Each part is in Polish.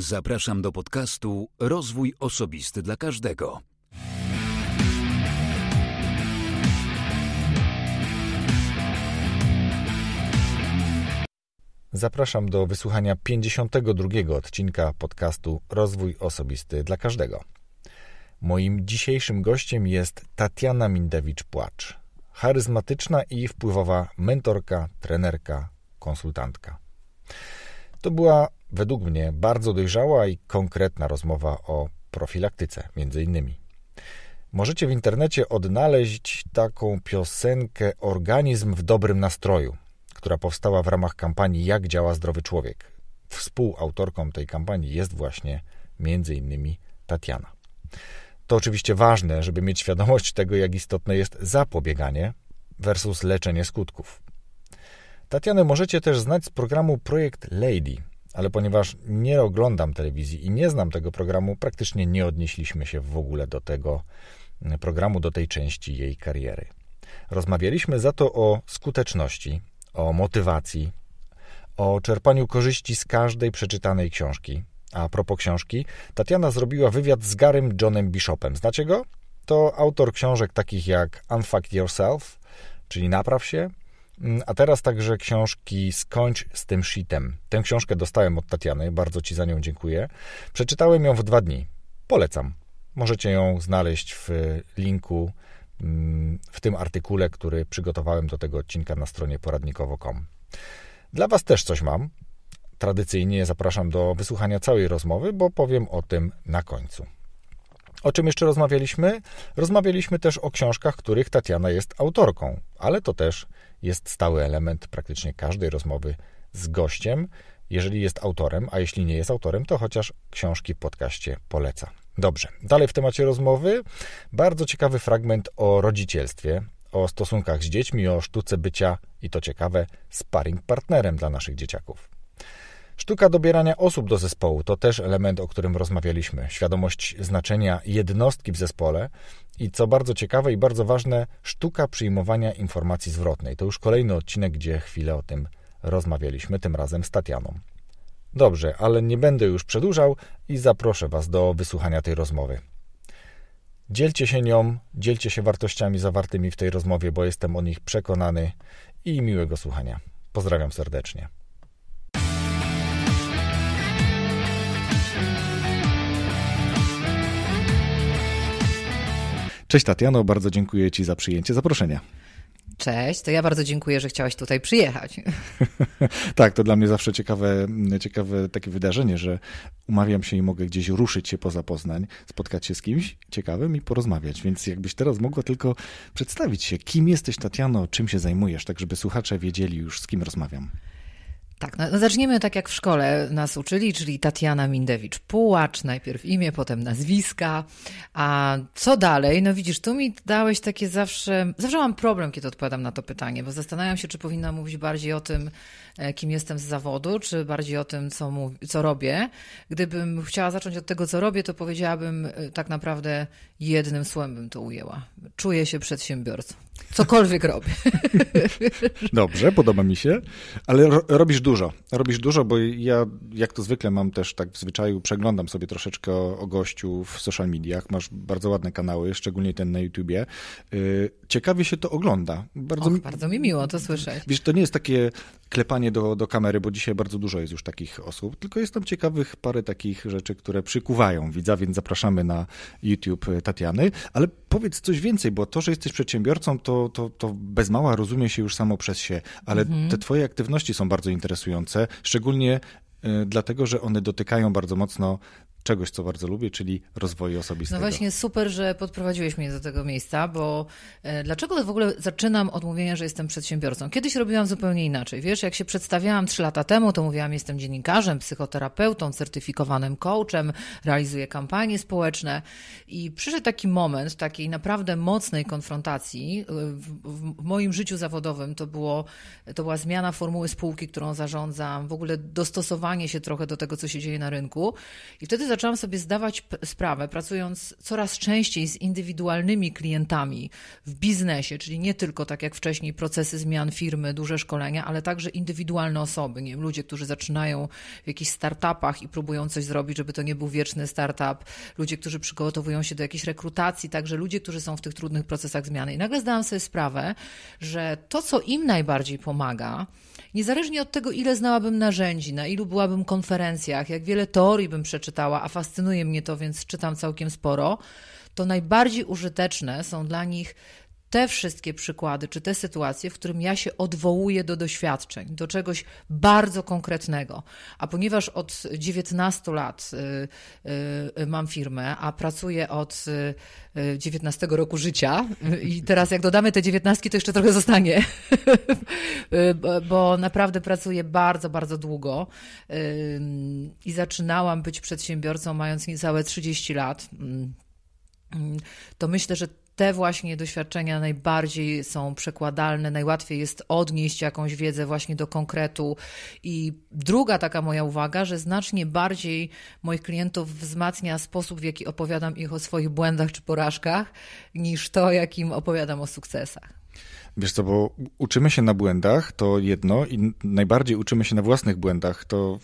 Zapraszam do podcastu Rozwój Osobisty dla Każdego. Zapraszam do wysłuchania 52 odcinka podcastu Rozwój Osobisty dla Każdego. Moim dzisiejszym gościem jest Tatiana Mindewicz-Płacz, charyzmatyczna i wpływowa mentorka, trenerka, konsultantka. To była według mnie bardzo dojrzała i konkretna rozmowa o profilaktyce, między innymi. Możecie w internecie odnaleźć taką piosenkę Organizm w dobrym nastroju, która powstała w ramach kampanii Jak działa zdrowy człowiek. Współautorką tej kampanii jest właśnie między innymi Tatiana. To oczywiście ważne, żeby mieć świadomość tego, jak istotne jest zapobieganie versus leczenie skutków. Tatianę możecie też znać z programu Projekt Lady, ale ponieważ nie oglądam telewizji i nie znam tego programu, praktycznie nie odnieśliśmy się w ogóle do tego programu, do tej części jej kariery. Rozmawialiśmy za to o skuteczności, o motywacji, o czerpaniu korzyści z każdej przeczytanej książki. A propos książki, Tatiana zrobiła wywiad z Garym Johnem Bishopem. Znacie go? To autor książek takich jak Unfuck Yourself, czyli Napraw się, Mm, a teraz także książki Skończ z tym shitem. Tę książkę dostałem od Tatiany, bardzo Ci za nią dziękuję. Przeczytałem ją w dwa dni. Polecam. Możecie ją znaleźć w linku mm, w tym artykule, który przygotowałem do tego odcinka na stronie poradnikowo.com. Dla Was też coś mam. Tradycyjnie zapraszam do wysłuchania całej rozmowy, bo powiem o tym na końcu. O czym jeszcze rozmawialiśmy? Rozmawialiśmy też o książkach, których Tatiana jest autorką, ale to też jest stały element praktycznie każdej rozmowy z gościem, jeżeli jest autorem, a jeśli nie jest autorem, to chociaż książki w podcaście poleca. Dobrze, dalej w temacie rozmowy bardzo ciekawy fragment o rodzicielstwie, o stosunkach z dziećmi, o sztuce bycia i to ciekawe, sparring partnerem dla naszych dzieciaków. Sztuka dobierania osób do zespołu to też element, o którym rozmawialiśmy. Świadomość znaczenia jednostki w zespole i co bardzo ciekawe i bardzo ważne, sztuka przyjmowania informacji zwrotnej. To już kolejny odcinek, gdzie chwilę o tym rozmawialiśmy, tym razem z Tatianą. Dobrze, ale nie będę już przedłużał i zaproszę Was do wysłuchania tej rozmowy. Dzielcie się nią, dzielcie się wartościami zawartymi w tej rozmowie, bo jestem o nich przekonany i miłego słuchania. Pozdrawiam serdecznie. Cześć Tatiano, bardzo dziękuję Ci za przyjęcie zaproszenia. Cześć, to ja bardzo dziękuję, że chciałaś tutaj przyjechać. tak, to dla mnie zawsze ciekawe, ciekawe takie wydarzenie, że umawiam się i mogę gdzieś ruszyć się poza Poznań, spotkać się z kimś ciekawym i porozmawiać. Więc jakbyś teraz mogła tylko przedstawić się, kim jesteś Tatiano, czym się zajmujesz, tak żeby słuchacze wiedzieli już z kim rozmawiam. Tak, no, no zaczniemy tak jak w szkole nas uczyli, czyli Tatiana Mindewicz-Pułacz, najpierw imię, potem nazwiska. A co dalej? No widzisz, tu mi dałeś takie zawsze, zawsze mam problem, kiedy odpowiadam na to pytanie, bo zastanawiam się, czy powinna mówić bardziej o tym, E, kim jestem z zawodu, czy bardziej o tym, co, mów, co robię. Gdybym chciała zacząć od tego, co robię, to powiedziałabym e, tak naprawdę jednym słowem bym to ujęła. Czuję się przedsiębiorcą. Cokolwiek robię. Dobrze, podoba mi się, ale robisz dużo. Robisz dużo, bo ja, jak to zwykle mam też tak w zwyczaju, przeglądam sobie troszeczkę o, gościu w social mediach. Masz bardzo ładne kanały, szczególnie ten na YouTubie. Y, ciekawie się to ogląda. Bardzo, Och, bardzo mi miło to słyszeć. Wiesz, to nie jest takie klepanie do, do kamery, bo dzisiaj bardzo dużo jest już takich osób, tylko jest tam ciekawych parę takich rzeczy, które przykuwają widza, więc zapraszamy na YouTube Tatiany. Ale powiedz coś więcej, bo to, że jesteś przedsiębiorcą, to, to, to bez mała rozumie się już samo przez się, ale mhm. te twoje aktywności są bardzo interesujące, szczególnie y, dlatego, że one dotykają bardzo mocno czegoś, co bardzo lubię, czyli rozwoju osobistego. No właśnie, super, że podprowadziłeś mnie do tego miejsca, bo e, dlaczego w ogóle zaczynam od mówienia, że jestem przedsiębiorcą? Kiedyś robiłam zupełnie inaczej. Wiesz, jak się przedstawiałam trzy lata temu, to mówiłam, jestem dziennikarzem, psychoterapeutą, certyfikowanym coachem, realizuję kampanie społeczne i przyszedł taki moment takiej naprawdę mocnej konfrontacji e, w, moim życiu zawodowym. To, było, to była zmiana formuły spółki, którą zarządzam, w ogóle dostosowanie się trochę do tego, co się dzieje na rynku i wtedy zaczęłam sobie zdawać sprawę, pracując coraz częściej z indywidualnymi klientami w biznesie, czyli nie tylko tak jak wcześniej procesy zmian firmy, duże szkolenia, ale także indywidualne osoby, nie wiem, ludzie, którzy zaczynają w jakichś startupach i próbują coś zrobić, żeby to nie był wieczny startup, ludzie, którzy przygotowują się do jakiejś rekrutacji, także ludzie, którzy są w tych trudnych procesach zmiany. I nagle zdałam sobie sprawę, że to, co im najbardziej pomaga, niezależnie od tego, ile znałabym narzędzi, na ilu byłabym konferencjach, jak wiele teorii bym przeczytała, fascynuje mnie to, więc czytam całkiem sporo, to najbardziej użyteczne są dla nich te wszystkie przykłady, czy te sytuacje, w którym ja się odwołuję do doświadczeń, do czegoś bardzo konkretnego. A ponieważ od 19 lat y, y, mam firmę, a pracuję od y, 19 roku życia i teraz jak dodamy te 19, to jeszcze trochę zostanie, bo, bo naprawdę pracuję bardzo, bardzo długo y, i zaczynałam być przedsiębiorcą mając niecałe 30 lat mm, to myślę, że te właśnie doświadczenia najbardziej są przekładalne, najłatwiej jest odnieść jakąś wiedzę właśnie do konkretu. I druga taka moja uwaga, że znacznie bardziej moich klientów wzmacnia sposób, w jaki opowiadam ich o swoich błędach czy porażkach, niż to, jakim opowiadam o sukcesach. Wiesz co, bo uczymy się na błędach, to jedno, i najbardziej uczymy się na własnych błędach, to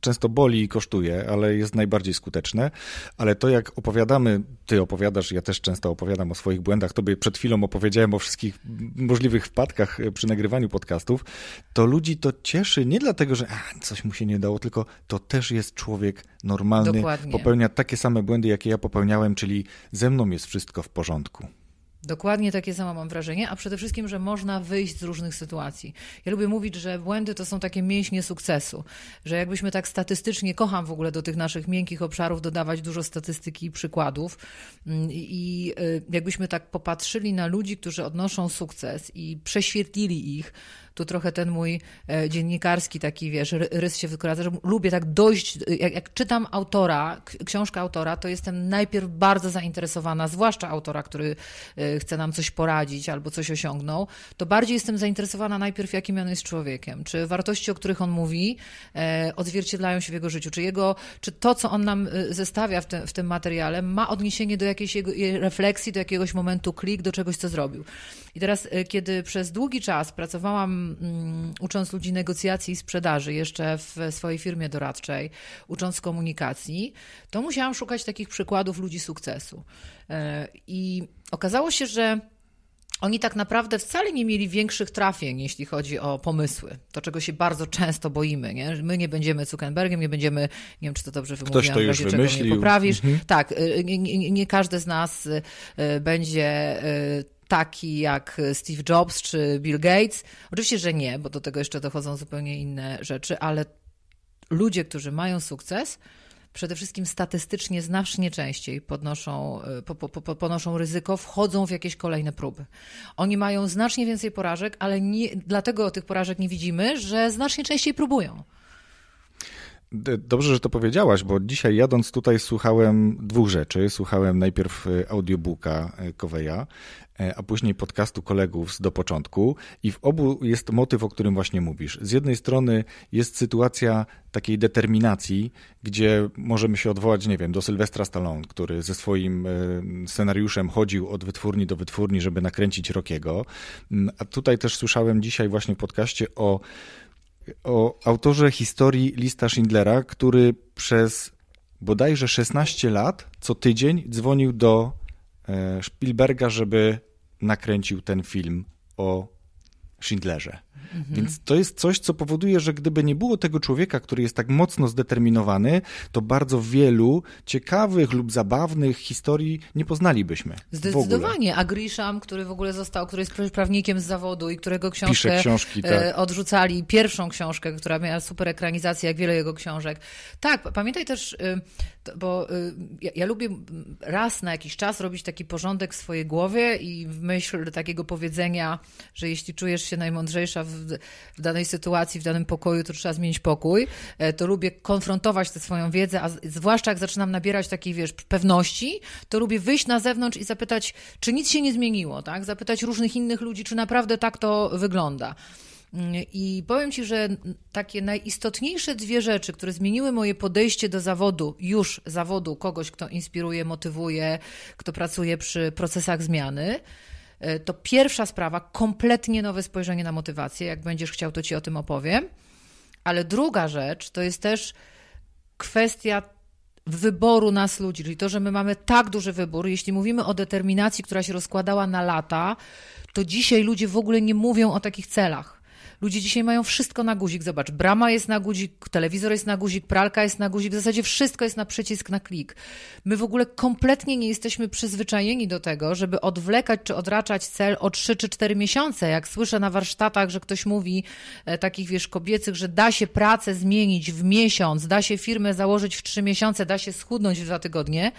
często boli i kosztuje, ale jest najbardziej skuteczne. Ale to, jak opowiadamy, ty opowiadasz, ja też często opowiadam o swoich błędach, tobie przed chwilą opowiedziałem o wszystkich możliwych wpadkach przy nagrywaniu podcastów, to ludzi to cieszy nie dlatego, że a, coś mu się nie dało, tylko to też jest człowiek normalny, Dokładnie. popełnia takie same błędy, jakie ja popełniałem, czyli ze mną jest wszystko w porządku. Dokładnie takie samo mam wrażenie, a przede wszystkim, że można wyjść z różnych sytuacji. Ja lubię mówić, że błędy to są takie mięśnie sukcesu, że jakbyśmy tak statystycznie, kocham w ogóle do tych naszych miękkich obszarów dodawać dużo statystyki i przykładów mm, i y, jakbyśmy tak popatrzyli na ludzi, którzy odnoszą sukces i prześwietlili ich, tu trochę ten mój e, dziennikarski taki, wiesz, rys się wykraca, że lubię tak dojść, jak, jak czytam autora, książkę autora, to jestem najpierw bardzo zainteresowana, zwłaszcza autora, który e, chce nam coś poradzić albo coś osiągnął, to bardziej jestem zainteresowana najpierw, jakim on jest człowiekiem, czy wartości, o których on mówi, e, odzwierciedlają się w jego życiu, czy jego, czy to, co on nam zestawia w, te, w tym materiale, ma odniesienie do jakiejś jego refleksji, do jakiegoś momentu klik, do czegoś, co zrobił. I teraz, kiedy przez długi czas pracowałam Ucząc ludzi negocjacji i sprzedaży jeszcze w swojej firmie doradczej, ucząc komunikacji, to musiałam szukać takich przykładów ludzi sukcesu. E, I okazało się, że oni tak naprawdę wcale nie mieli większych trafień, jeśli chodzi o pomysły. To, czego się bardzo często boimy. Nie? My nie będziemy Zuckerbergiem, nie będziemy, nie wiem, czy to dobrze wymówiłam, Ktoś to już czego wymyślił. nie poprawisz. Mhm. Tak, y, nie, nie, nie, każdy z nas y, będzie y, taki jak Steve Jobs czy Bill Gates. Oczywiście, że nie, bo do tego jeszcze dochodzą zupełnie inne rzeczy, ale ludzie, którzy mają sukces, przede wszystkim statystycznie znacznie częściej podnoszą, e, po, po, po, ponoszą ryzyko, wchodzą w jakieś kolejne próby. Oni mają znacznie więcej porażek, ale nie, dlatego tych porażek nie widzimy, że znacznie częściej próbują. Dobrze, że to powiedziałaś, bo dzisiaj jadąc tutaj słuchałem dwóch rzeczy. Słuchałem najpierw e, audiobooka e, Koweja, e, a później podcastu kolegów z do początku i w obu jest motyw, o którym właśnie mówisz. Z jednej strony jest sytuacja takiej determinacji, gdzie możemy się odwołać, nie wiem, do Sylwestra Stallone, który ze swoim scenariuszem chodził od wytwórni do wytwórni, żeby nakręcić Rokiego. Mm, a tutaj też słyszałem dzisiaj właśnie w podcaście o o autorze historii Lista Schindlera, który przez bodajże 16 lat co tydzień dzwonił do e, Spielberga, żeby nakręcił ten film o Schindlerze. Mhm. Więc to jest coś, co powoduje, że gdyby nie było tego człowieka, który jest tak mocno zdeterminowany, to bardzo wielu ciekawych lub zabawnych historii nie poznalibyśmy. Zdecydowanie. A Grisham, który w ogóle został, który jest prawnikiem z zawodu i którego książkę książki, tak. E, odrzucali, pierwszą książkę, która miała super ekranizację, jak wiele jego książek. Tak, pamiętaj też, y, bo y, ja, ja lubię raz na jakiś czas robić taki porządek w swojej głowie i w myśl takiego powiedzenia, że jeśli czujesz się najmądrzejsza w w, danej sytuacji, w danym pokoju, to trzeba zmienić pokój, e, to lubię konfrontować tę swoją wiedzę, a zwłaszcza jak zaczynam nabierać takiej, wiesz, pewności, to lubię wyjść na zewnątrz i zapytać, czy nic się nie zmieniło, tak? Zapytać różnych innych ludzi, czy naprawdę tak to wygląda. I powiem Ci, że takie najistotniejsze dwie rzeczy, które zmieniły moje podejście do zawodu, już zawodu kogoś, kto inspiruje, motywuje, kto pracuje przy procesach zmiany, to pierwsza sprawa, kompletnie nowe spojrzenie na motywację. Jak będziesz chciał, to Ci o tym opowiem. Ale druga rzecz to jest też kwestia wyboru nas ludzi, czyli to, że my mamy tak duży wybór. Jeśli mówimy o determinacji, która się rozkładała na lata, to dzisiaj ludzie w ogóle nie mówią o takich celach. Ludzie dzisiaj mają wszystko na guzik. Zobacz, brama jest na guzik, telewizor jest na guzik, pralka jest na guzik, w zasadzie wszystko jest na przycisk, na klik. My w ogóle kompletnie nie jesteśmy przyzwyczajeni do tego, żeby odwlekać czy odraczać cel o 3 czy 4 miesiące. Jak słyszę na warsztatach, że ktoś mówi, e, takich wiesz, kobiecych, że da się pracę zmienić w miesiąc, da się firmę założyć w 3 miesiące, da się schudnąć w 2 tygodnie,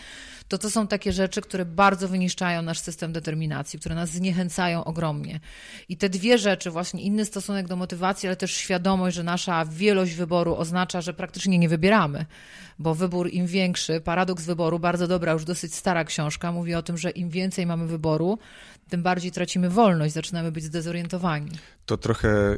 to to są takie rzeczy, które bardzo wyniszczają nasz system determinacji, które nas zniechęcają ogromnie. I te dwie rzeczy, właśnie inny stosunek do motywacji, ale też świadomość, że nasza wielość wyboru oznacza, że praktycznie nie wybieramy, bo wybór im większy, paradoks wyboru, bardzo dobra, już dosyć stara książka, mówi o tym, że im więcej mamy wyboru, tym bardziej tracimy wolność, zaczynamy być zdezorientowani. To trochę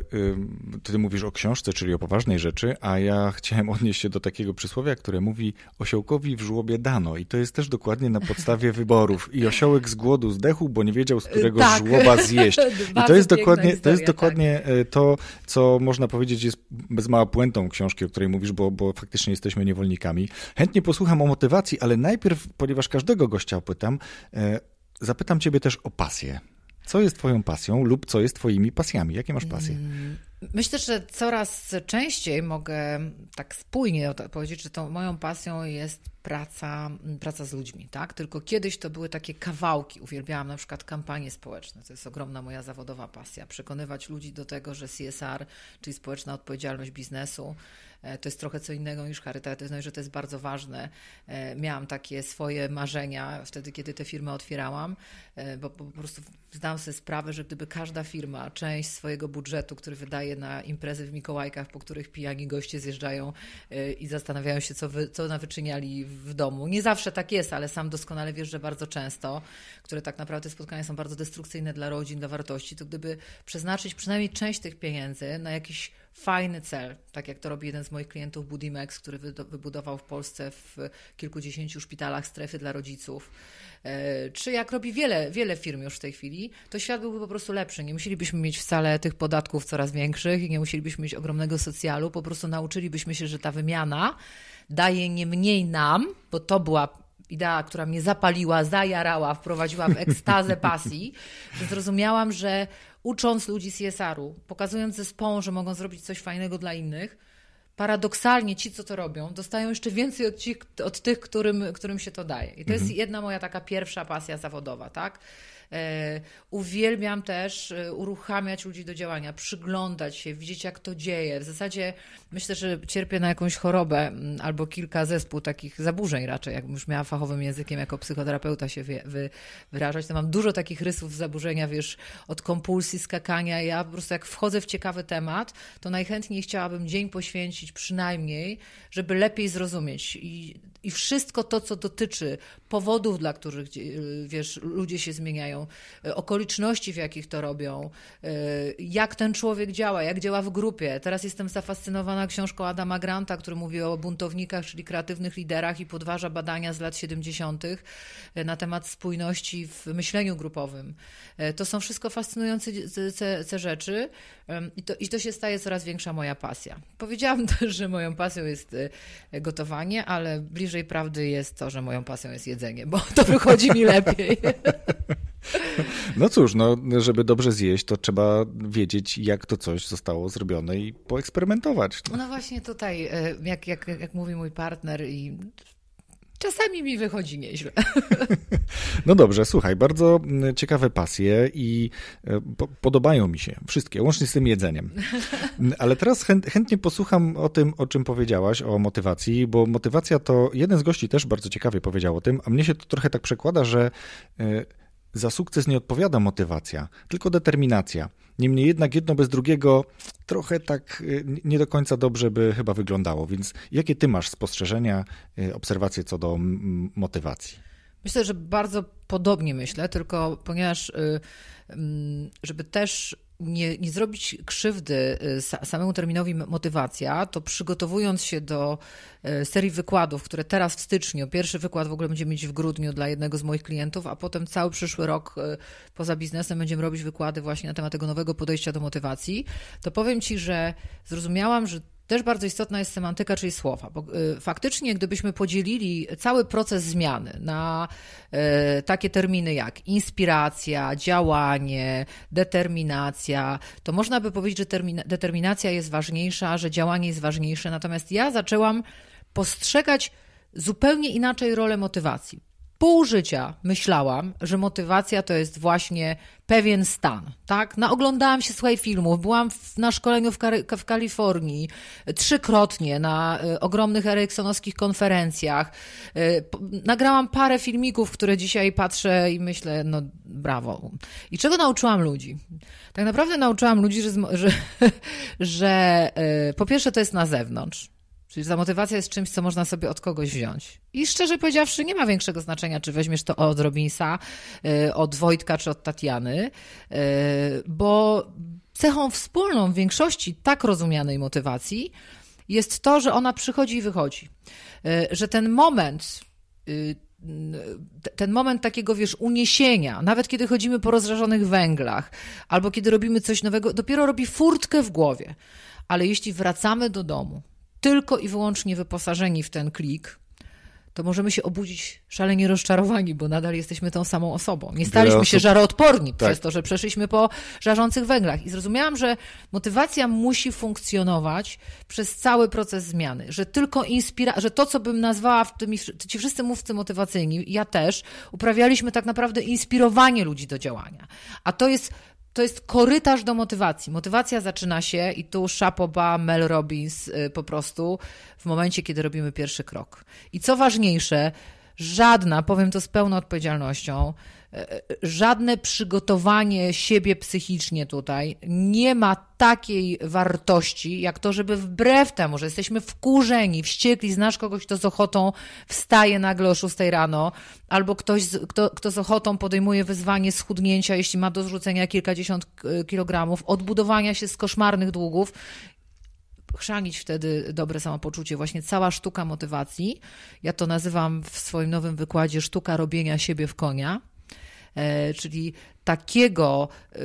ty mówisz o książce, czyli o poważnej rzeczy, a ja chciałem odnieść się do takiego przysłowia, które mówi osiołkowi w żłobie dano i to jest też dokładnie na podstawie wyborów. I osiołek z głodu zdechł, bo nie wiedział, z którego tak. żłoba zjeść. I to jest dokładnie, historia, to jest dokładnie tak. to, co można powiedzieć jest bez mała puentą książki, o której mówisz, bo, bo faktycznie jesteśmy niewolnikami. Chętnie posłucham o motywacji, ale najpierw, ponieważ każdego gościa opytam, e, zapytam ciebie też o pasję. Co jest twoją pasją lub co jest twoimi pasjami? Jakie masz pasje? Mm, myślę, że coraz częściej mogę tak spójnie powiedzieć, że tą moją pasją jest praca, praca z ludźmi, tak? Tylko kiedyś to były takie kawałki. Uwielbiałam na przykład kampanie społeczne. To jest ogromna moja zawodowa pasja. Przekonywać ludzi do tego, że CSR, czyli społeczna odpowiedzialność biznesu, E, to jest trochę co innego niż charytatywność, że to jest bardzo ważne. E, miałam takie swoje marzenia wtedy, kiedy te firmy otwierałam, e, bo po prostu zdałam sobie sprawę, że gdyby każda firma część swojego budżetu, który wydaje na imprezy w Mikołajkach, po których pijani goście zjeżdżają i zastanawiają się, co, wy, co nawyczyniali w domu. Nie zawsze tak jest, ale sam doskonale wiesz, że bardzo często, które tak naprawdę spotkania są bardzo destrukcyjne dla rodzin, dla wartości, to gdyby przeznaczyć przynajmniej część tych pieniędzy na jakiś fajny cel, tak jak to robi jeden z moich klientów Budimex, który wybudował w Polsce w kilkudziesięciu szpitalach strefy dla rodziców, e, czy jak robi wiele, wiele firm już w tej chwili, to świat byłby po prostu lepszy. Nie musielibyśmy mieć wcale tych podatków coraz większych i nie musielibyśmy mieć ogromnego socjalu, po prostu nauczylibyśmy się, że ta wymiana daje nie mniej nam, bo to była idea, która mnie zapaliła, zajarała, wprowadziła w ekstazę pasji, że zrozumiałam, że ucząc ludzi CSR-u, pokazując zespołom, że mogą zrobić coś fajnego dla innych, paradoksalnie ci, co to robią, dostają jeszcze więcej od, ci, od tych, którym, którym się to daje. I to mhm. jest jedna moja taka pierwsza pasja zawodowa, tak? E, uwielbiam też e, uruchamiać ludzi do działania, przyglądać się, widzieć jak to dzieje. W zasadzie myślę, że cierpię na jakąś chorobę mm, albo kilka zespół takich zaburzeń raczej, jakbym już miała fachowym językiem jako psychoterapeuta się wy, wy, wyrażać, to mam dużo takich rysów zaburzenia, wiesz, od kompulsji, skakania. Ja po prostu jak wchodzę w ciekawy temat, to najchętniej chciałabym dzień poświęcić przynajmniej, żeby lepiej zrozumieć i i wszystko to, co dotyczy powodów, dla których wiesz, ludzie się zmieniają, e, okoliczności, w jakich to robią, e, jak ten człowiek działa, jak działa w grupie. Teraz jestem zafascynowana książką Adama Granta, który mówi o buntownikach, czyli kreatywnych liderach i podważa badania z lat 70. E, na temat spójności w myśleniu grupowym. To są wszystko fascynujące rzeczy i to, i to się staje coraz większa moja pasja. Powiedziałam też, że moją pasją jest gotowanie, ale bliżej prawdy jest to, że moją pasją jest jedzenie, bo to wychodzi mi lepiej. No cóż, no, żeby dobrze zjeść, to trzeba wiedzieć, jak to coś zostało zrobione i poeksperymentować. No, no właśnie tutaj, e, jak, jak, jak mówi mój partner i czasami mi wychodzi nieźle. No dobrze, słuchaj, bardzo ciekawe pasje i e, po, podobają mi się wszystkie, łącznie z tym jedzeniem. Ale teraz chęt, chętnie posłucham o tym, o czym powiedziałaś, o motywacji, bo motywacja to jeden z gości też bardzo ciekawie powiedział o tym, a mnie się to trochę tak przekłada, że e, za sukces nie odpowiada motywacja, tylko determinacja. Niemniej jednak jedno bez drugiego trochę tak y, nie do końca dobrze by chyba wyglądało. Więc jakie ty masz spostrzeżenia, y, obserwacje co do motywacji? Myślę, że bardzo podobnie myślę, tylko ponieważ y, żeby też nie, nie zrobić krzywdy y, samemu terminowi motywacja, to przygotowując się do y, serii wykładów, które teraz w styczniu, pierwszy wykład w ogóle będziemy mieć w grudniu dla jednego z moich klientów, a potem cały przyszły rok y, poza biznesem będziemy robić wykłady właśnie na temat tego nowego podejścia do motywacji, to powiem Ci, że zrozumiałam, że też bardzo istotna jest semantyka, czyli słowa, bo y, faktycznie, gdybyśmy podzielili cały proces zmiany na y, takie terminy jak inspiracja, działanie, determinacja, to można by powiedzieć, że determinacja jest ważniejsza, że działanie jest ważniejsze. Natomiast ja zaczęłam postrzegać zupełnie inaczej rolę motywacji pół życia myślałam, że motywacja to jest właśnie pewien stan, tak? Naoglądałam się, słuchaj, filmów, byłam w, na szkoleniu w, w, Kalifornii trzykrotnie na y, ogromnych eriksonowskich konferencjach. Y, nagrałam parę filmików, które dzisiaj patrzę i myślę, no brawo. I czego nauczyłam ludzi? Tak naprawdę nauczyłam ludzi, że, że, że y, po pierwsze to jest na zewnątrz, Czyli ta motywacja jest czymś, co można sobie od kogoś wziąć. I szczerze powiedziawszy, nie ma większego znaczenia, czy weźmiesz to od Robinsa, y, od Wojtka, czy od Tatiany, y, bo cechą wspólną w większości tak rozumianej motywacji jest to, że ona przychodzi i wychodzi. Y, że ten moment ten moment takiego, wiesz, uniesienia, nawet kiedy chodzimy po rozżarzonych węglach, albo kiedy robimy coś nowego, dopiero robi furtkę w głowie. Ale jeśli wracamy do domu, tylko i wyłącznie wyposażeni w ten klik, to możemy się obudzić szalenie rozczarowani, bo nadal jesteśmy tą samą osobą. Nie staliśmy osób... się żaroodporni tak. przez to, że przeszliśmy po żarzących węglach. I zrozumiałam, że motywacja musi funkcjonować przez cały proces zmiany, że tylko inspira, że to, co bym nazwała w tymi, ci wszyscy mówcy motywacyjni, ja też, uprawialiśmy tak naprawdę inspirowanie ludzi do działania. A to jest to jest korytarz do motywacji. Motywacja zaczyna się i tu Szapoba, Mel Robbins y, po prostu w momencie, kiedy robimy pierwszy krok. I co ważniejsze, żadna, powiem to z pełną odpowiedzialnością, żadne przygotowanie siebie psychicznie tutaj nie ma takiej wartości, jak to, żeby wbrew temu, że jesteśmy wkurzeni, wściekli, znasz kogoś, kto z ochotą wstaje nagle o 6 rano, albo ktoś, kto, kto z ochotą podejmuje wyzwanie schudnięcia, jeśli ma do zrzucenia kilkadziesiąt kilogramów, odbudowania się z koszmarnych długów chrzanić wtedy dobre samopoczucie. Właśnie cała sztuka motywacji, ja to nazywam w swoim nowym wykładzie sztuka robienia siebie w konia czyli takiego, e,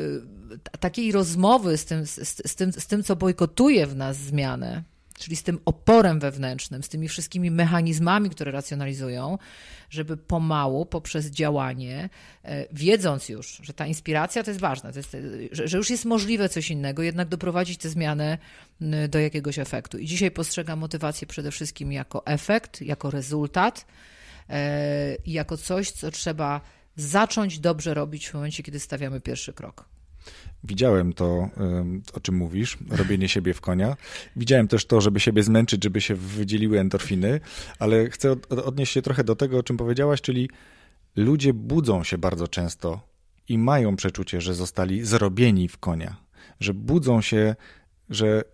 takiej rozmowy z tym, z, z, tym, z tym, co bojkotuje w nas zmianę, czyli z tym oporem wewnętrznym, z tymi wszystkimi mechanizmami, które racjonalizują, żeby pomału, poprzez działanie, e, wiedząc już, że ta inspiracja to jest ważna, to jest, że, że już jest możliwe coś innego, jednak doprowadzić tę zmianę do jakiegoś efektu. I dzisiaj postrzegam motywację przede wszystkim jako efekt, jako rezultat jako coś, co trzeba zacząć dobrze robić w momencie, kiedy stawiamy pierwszy krok. Widziałem to, o czym mówisz, robienie siebie w konia. Widziałem też to, żeby siebie zmęczyć, żeby się wydzieliły endorfiny, ale chcę odnieść się trochę do tego, o czym powiedziałaś, czyli ludzie budzą się bardzo często i mają przeczucie, że zostali zrobieni w konia, że budzą się, że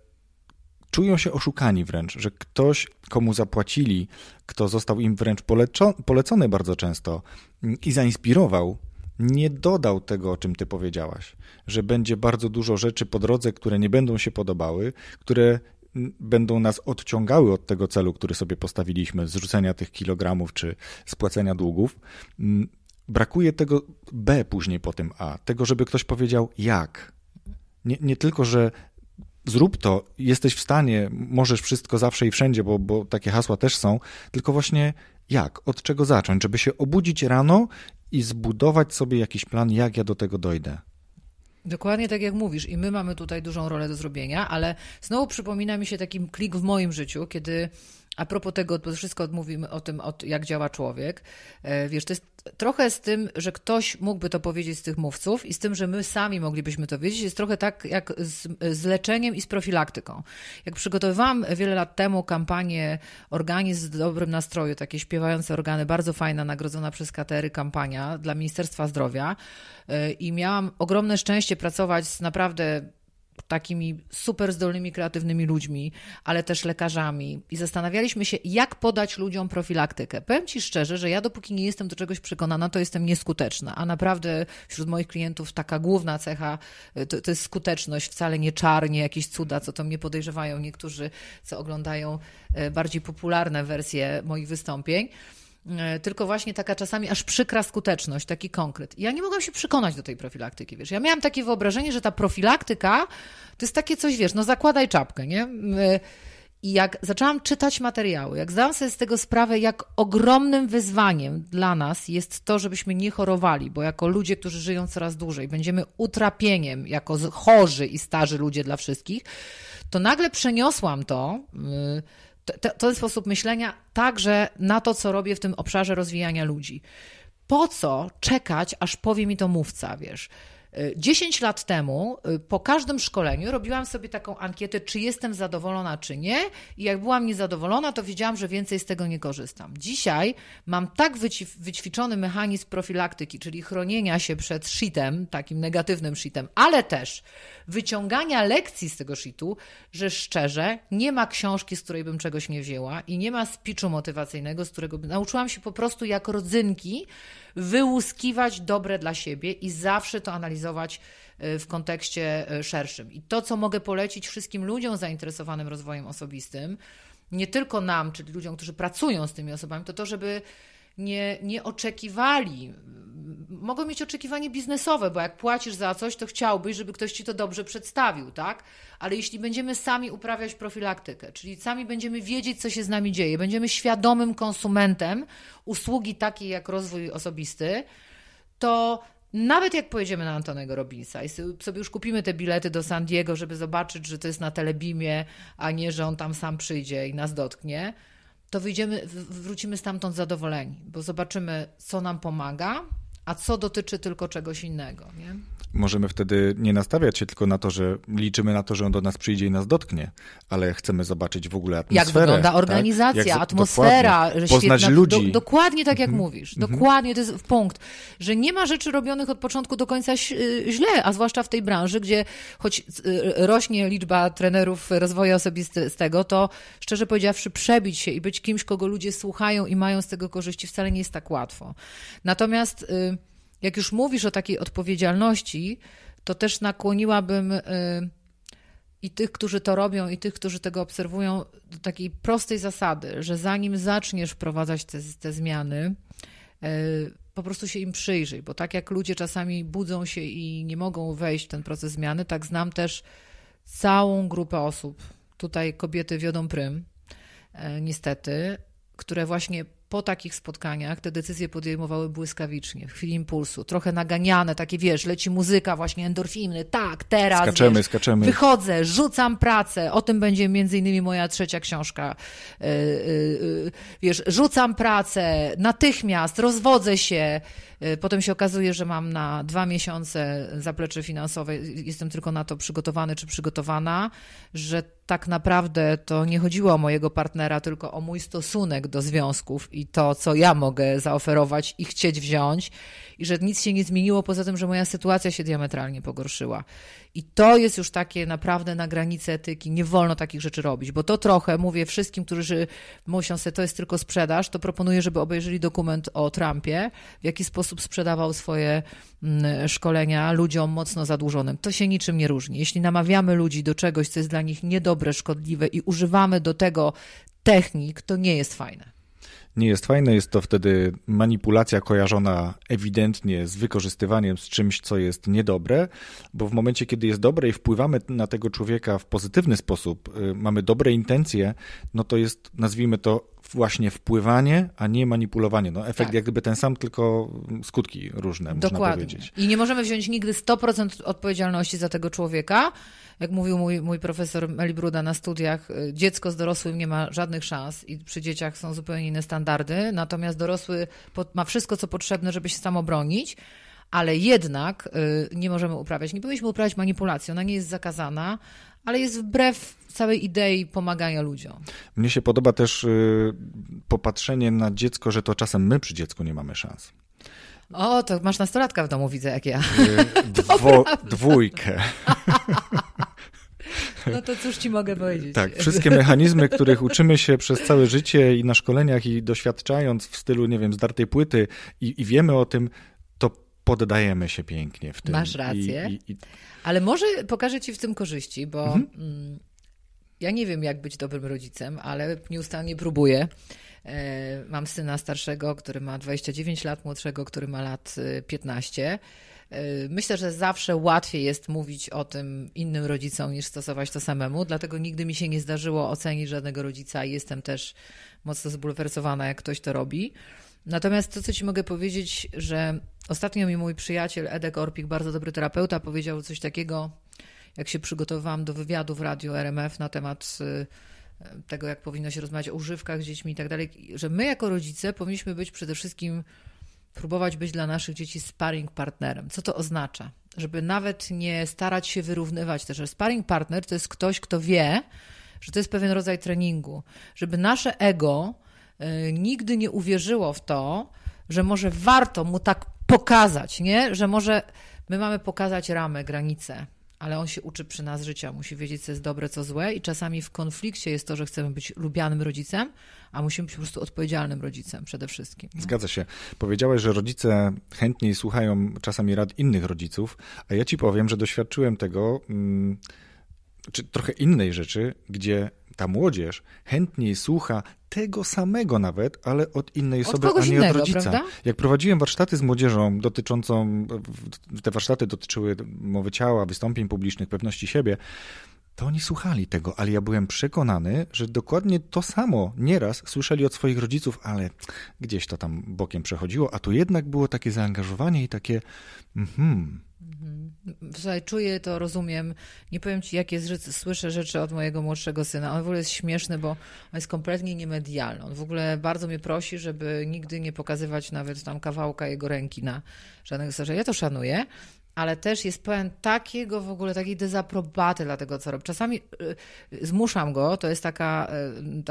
czują się oszukani wręcz, że ktoś, komu zapłacili, kto został im wręcz polecony bardzo często i zainspirował, nie dodał tego, o czym ty powiedziałaś, że będzie bardzo dużo rzeczy po drodze, które nie będą się podobały, które będą nas odciągały od tego celu, który sobie postawiliśmy, zrzucenia tych kilogramów czy spłacenia długów. Brakuje tego B później po tym A, tego, żeby ktoś powiedział jak. Nie, nie tylko, że zrób to, jesteś w stanie, możesz wszystko zawsze i wszędzie, bo, bo takie hasła też są, tylko właśnie jak, od czego zacząć, żeby się obudzić rano i zbudować sobie jakiś plan, jak ja do tego dojdę. Dokładnie tak jak mówisz, i my mamy tutaj dużą rolę do zrobienia, ale znowu przypomina mi się taki klik w moim życiu, kiedy a propos tego, bo wszystko mówimy o tym, jak działa człowiek. E, wiesz, to jest trochę z tym, że ktoś mógłby to powiedzieć z tych mówców i z tym, że my sami moglibyśmy to wiedzieć, jest trochę tak jak z, z leczeniem i z profilaktyką. Jak przygotowywałam wiele lat temu kampanię Organizm w dobrym nastroju, takie śpiewające organy, bardzo fajna, nagrodzona przez KTR kampania dla Ministerstwa Zdrowia e, i miałam ogromne szczęście pracować z naprawdę takimi super zdolnymi, kreatywnymi ludźmi, ale też lekarzami i zastanawialiśmy się, jak podać ludziom profilaktykę. Powiem Ci szczerze, że ja dopóki nie jestem do czegoś przekonana, to jestem nieskuteczna, a naprawdę wśród moich klientów taka główna cecha to, to jest skuteczność, wcale nie czarnie, jakieś cuda, co to mnie podejrzewają niektórzy, co oglądają e, bardziej popularne wersje moich wystąpień. E, tylko właśnie taka czasami aż przykra skuteczność, taki konkret. Ja nie mogłam się przekonać do tej profilaktyki, wiesz. Ja miałam takie wyobrażenie, że ta profilaktyka to jest takie coś, wiesz, no zakładaj czapkę, nie? E, I jak zaczęłam czytać materiały, jak zdałam sobie z tego sprawę, jak ogromnym wyzwaniem dla nas jest to, żebyśmy nie chorowali, bo jako ludzie, którzy żyją coraz dłużej, będziemy utrapieniem, jako chorzy i starzy ludzie dla wszystkich, to nagle przeniosłam to. Yy, ten sposób myślenia także na to, co robię w tym obszarze rozwijania ludzi. Po co czekać, aż powie mi to mówca, wiesz? 10 lat temu y, po każdym szkoleniu robiłam sobie taką ankietę, czy jestem zadowolona, czy nie. I jak byłam niezadowolona, to wiedziałam, że więcej z tego nie korzystam. Dzisiaj mam tak wyćwiczony mechanizm profilaktyki, czyli chronienia się przed shitem, takim negatywnym shitem, ale też wyciągania lekcji z tego shitu, że szczerze nie ma książki, z której bym czegoś nie wzięła i nie ma speechu motywacyjnego, z którego nauczyłam się po prostu jak rodzynki wyłuskiwać dobre dla siebie i zawsze to analizować e, w kontekście e, szerszym. I to, co mogę polecić wszystkim ludziom zainteresowanym rozwojem osobistym, nie tylko nam, czyli ludziom, którzy pracują z tymi osobami, to to, żeby nie, nie oczekiwali mogą mieć oczekiwanie biznesowe, bo jak płacisz za coś, to chciałbyś, żeby ktoś ci to dobrze przedstawił, tak? Ale jeśli będziemy sami uprawiać profilaktykę, czyli sami będziemy wiedzieć, co się z nami dzieje, będziemy świadomym konsumentem usługi takiej jak rozwój osobisty, to nawet jak pojedziemy na Antonego Robinsa i sobie już kupimy te bilety do San Diego, żeby zobaczyć, że to jest na telebimie, a nie, że on tam sam przyjdzie i nas dotknie, to wyjdziemy, wrócimy stamtąd zadowoleni, bo zobaczymy, co nam pomaga, a co dotyczy tylko czegoś innego. Nie? Możemy wtedy nie nastawiać się tylko na to, że liczymy na to, że on do nas przyjdzie i nas dotknie, ale chcemy zobaczyć w ogóle atmosferę. Jak wygląda organizacja, tak? atmosfera, że poznać świetna, ludzi. Do, dokładnie tak jak mm -hmm. mówisz. Mhm. Dokładnie to jest punkt, że nie ma rzeczy robionych od początku do końca y, źle, a zwłaszcza w tej branży, gdzie choć y, rośnie liczba trenerów rozwoju osobistego, to szczerze powiedziawszy przebić się i być kimś, kogo ludzie słuchają i mają z tego korzyści wcale nie jest tak łatwo. Natomiast jak już mówisz o takiej odpowiedzialności, to też nakłoniłabym y, i tych, którzy to robią, i tych, którzy tego obserwują, do takiej prostej zasady, że zanim zaczniesz wprowadzać te, te zmiany, y, po prostu się im przyjrzyj, bo tak jak ludzie czasami budzą się i nie mogą wejść w ten proces zmiany, tak znam też całą grupę osób. Tutaj kobiety wiodą prym, y, niestety, które właśnie po takich spotkaniach te decyzje podejmowały błyskawicznie, w chwili impulsu, trochę naganiane, takie wiesz, leci muzyka, właśnie endorfiny, tak, teraz. Skaczemy, wiesz, skaczemy. Wychodzę, rzucam pracę. O tym będzie między innymi moja trzecia książka. Yy, yy, wiesz, rzucam pracę, natychmiast, rozwodzę się. Potem się okazuje, że mam na dwa miesiące zaplecze finansowe, jestem tylko na to przygotowany czy przygotowana, że tak naprawdę to nie chodziło o mojego partnera, tylko o mój stosunek do związków i to, co ja mogę zaoferować i chcieć wziąć, i że nic się nie zmieniło, poza tym, że moja sytuacja się diametralnie pogorszyła. I to jest już takie naprawdę na granicy etyki. Nie wolno takich rzeczy robić, bo to trochę, mówię wszystkim, którzy myślą sobie, to jest tylko sprzedaż, to proponuję, żeby obejrzeli dokument o Trumpie, w jaki sposób sprzedawał swoje mm, szkolenia ludziom mocno zadłużonym. To się niczym nie różni. Jeśli namawiamy ludzi do czegoś, co jest dla nich niedobre, szkodliwe i używamy do tego technik, to nie jest fajne nie jest fajne. Jest to wtedy manipulacja kojarzona ewidentnie z wykorzystywaniem, z czymś, co jest niedobre, bo w momencie, kiedy jest dobre i wpływamy na tego człowieka w pozytywny sposób, y, mamy dobre intencje, no to jest, nazwijmy to, właśnie wpływanie, a nie manipulowanie. No, efekt tak. jak gdyby ten sam, tylko skutki różne, Dokładnie. można powiedzieć. I nie możemy wziąć nigdy 100% odpowiedzialności za tego człowieka. Jak mówił mój, mój profesor Melibruda na studiach, y, dziecko z dorosłym nie ma żadnych szans i przy dzieciach są zupełnie inne standardy, natomiast dorosły ma wszystko, co potrzebne, żeby się sam obronić ale jednak y, nie możemy uprawiać, nie powinniśmy uprawiać manipulacji, ona nie jest zakazana, ale jest wbrew całej idei pomagania ludziom. Mnie się podoba też y, popatrzenie na dziecko, że to czasem my przy dziecku nie mamy szans. O, to masz nastolatka w domu, widzę jak ja. Y, dwo, dwójkę. No to cóż ci mogę powiedzieć? Tak, wszystkie mechanizmy, których uczymy się przez całe życie i na szkoleniach i doświadczając w stylu, nie wiem, zdartej płyty i, i wiemy o tym, to poddajemy się pięknie w tym. Masz rację. I, i, Ale może pokażę ci w tym korzyści, bo mhm. mm, ja nie wiem, jak być dobrym rodzicem, ale nieustannie próbuję. E, mam syna starszego, który ma 29 lat, młodszego, który ma lat 15. E, e, myślę, że zawsze łatwiej jest mówić o tym innym rodzicom niż stosować to samemu, dlatego nigdy mi się nie zdarzyło ocenić żadnego rodzica i jestem też mocno zbulwersowana, jak ktoś to robi. Natomiast to, co ci mogę powiedzieć, że ostatnio mi mój przyjaciel Edek Orpik, bardzo dobry terapeuta, powiedział coś takiego, jak się przygotowywałam do wywiadu w radiu RMF na temat tego, jak powinno się rozmawiać o używkach z dziećmi i tak dalej, że my jako rodzice powinniśmy być przede wszystkim, próbować być dla naszych dzieci sparring partnerem. Co to oznacza? Żeby nawet nie starać się wyrównywać też, że sparring partner to jest ktoś, kto wie, że to jest pewien rodzaj treningu, żeby nasze ego y, nigdy nie uwierzyło w to, że może warto mu tak pokazać, nie? że może my mamy pokazać ramę, granice, ale on się uczy przy nas życia, musi wiedzieć, co jest dobre, co złe, i czasami w konflikcie jest to, że chcemy być lubianym rodzicem, a musimy być po prostu odpowiedzialnym rodzicem przede wszystkim. Nie? Zgadza się. Powiedziałeś, że rodzice chętniej słuchają czasami rad innych rodziców, a ja ci powiem, że doświadczyłem tego, mm, czy trochę innej rzeczy, gdzie ta młodzież chętniej słucha tego samego nawet, ale od innej od osoby, a nie innego, od rodzica. Prawda? Jak prowadziłem warsztaty z młodzieżą dotyczącą, te warsztaty dotyczyły mowy ciała, wystąpień publicznych, pewności siebie, to oni słuchali tego, ale ja byłem przekonany, że dokładnie to samo nieraz słyszeli od swoich rodziców, ale gdzieś to tam bokiem przechodziło, a tu jednak było takie zaangażowanie i takie mhm, Słuchaj, czuję to, rozumiem. Nie powiem ci, jakie słyszę rzeczy od mojego młodszego syna. On w ogóle jest śmieszny, bo on jest kompletnie niemedialny. On w ogóle bardzo mnie prosi, żeby nigdy nie pokazywać nawet tam kawałka jego ręki na żadnego serze. Ja to szanuję, ale też jest pełen takiego w ogóle, takiej dezaprobaty dla tego, co robi. Czasami y, zmuszam go, to jest taka,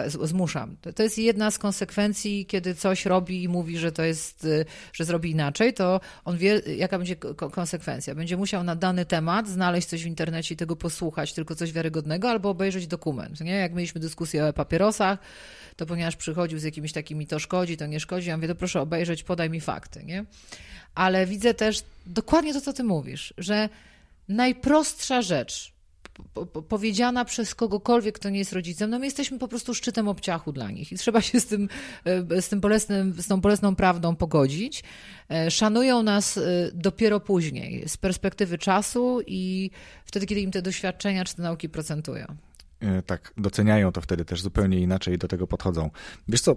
y, zmuszam. To jest jedna z konsekwencji, kiedy coś robi i mówi, że to jest, y, że zrobi inaczej, to on wie, jaka będzie konsekwencja. Będzie musiał na dany temat znaleźć coś w internecie i tego posłuchać, tylko coś wiarygodnego, albo obejrzeć dokument. Nie? Jak mieliśmy dyskusję o papierosach, to ponieważ przychodził z jakimiś takimi to szkodzi, to nie szkodzi, ja mówię, to proszę obejrzeć, podaj mi fakty. Nie? Ale widzę też dokładnie to, co ty mówisz, że najprostsza rzecz, powiedziana przez kogokolwiek, kto nie jest rodzicem, no my jesteśmy po prostu szczytem obciachu dla nich i trzeba się z tym, e, z tym bolesnym, z tą bolesną prawdą pogodzić. E, szanują nas e, dopiero później, z perspektywy czasu i wtedy, kiedy im te doświadczenia czy te nauki procentują tak, doceniają to wtedy też zupełnie inaczej do tego podchodzą. Wiesz co,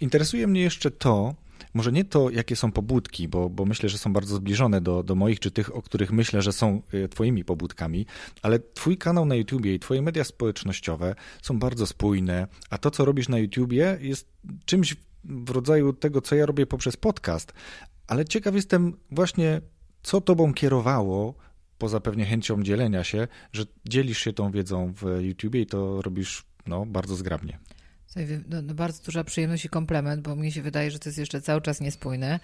interesuje mnie jeszcze to, może nie to, jakie są pobudki, bo, bo myślę, że są bardzo zbliżone do, do moich, czy tych, o których myślę, że są e, twoimi pobudkami, ale twój kanał na YouTubie i twoje media społecznościowe są bardzo spójne, a to, co robisz na YouTubie jest czymś w rodzaju tego, co ja robię poprzez podcast, ale ciekaw jestem właśnie, co tobą kierowało poza pewnie chęcią dzielenia się, że dzielisz się tą wiedzą w YouTubie i to robisz no, bardzo zgrabnie. No, no bardzo duża przyjemność i komplement, bo mi się wydaje, że to jest jeszcze cały czas niespójne.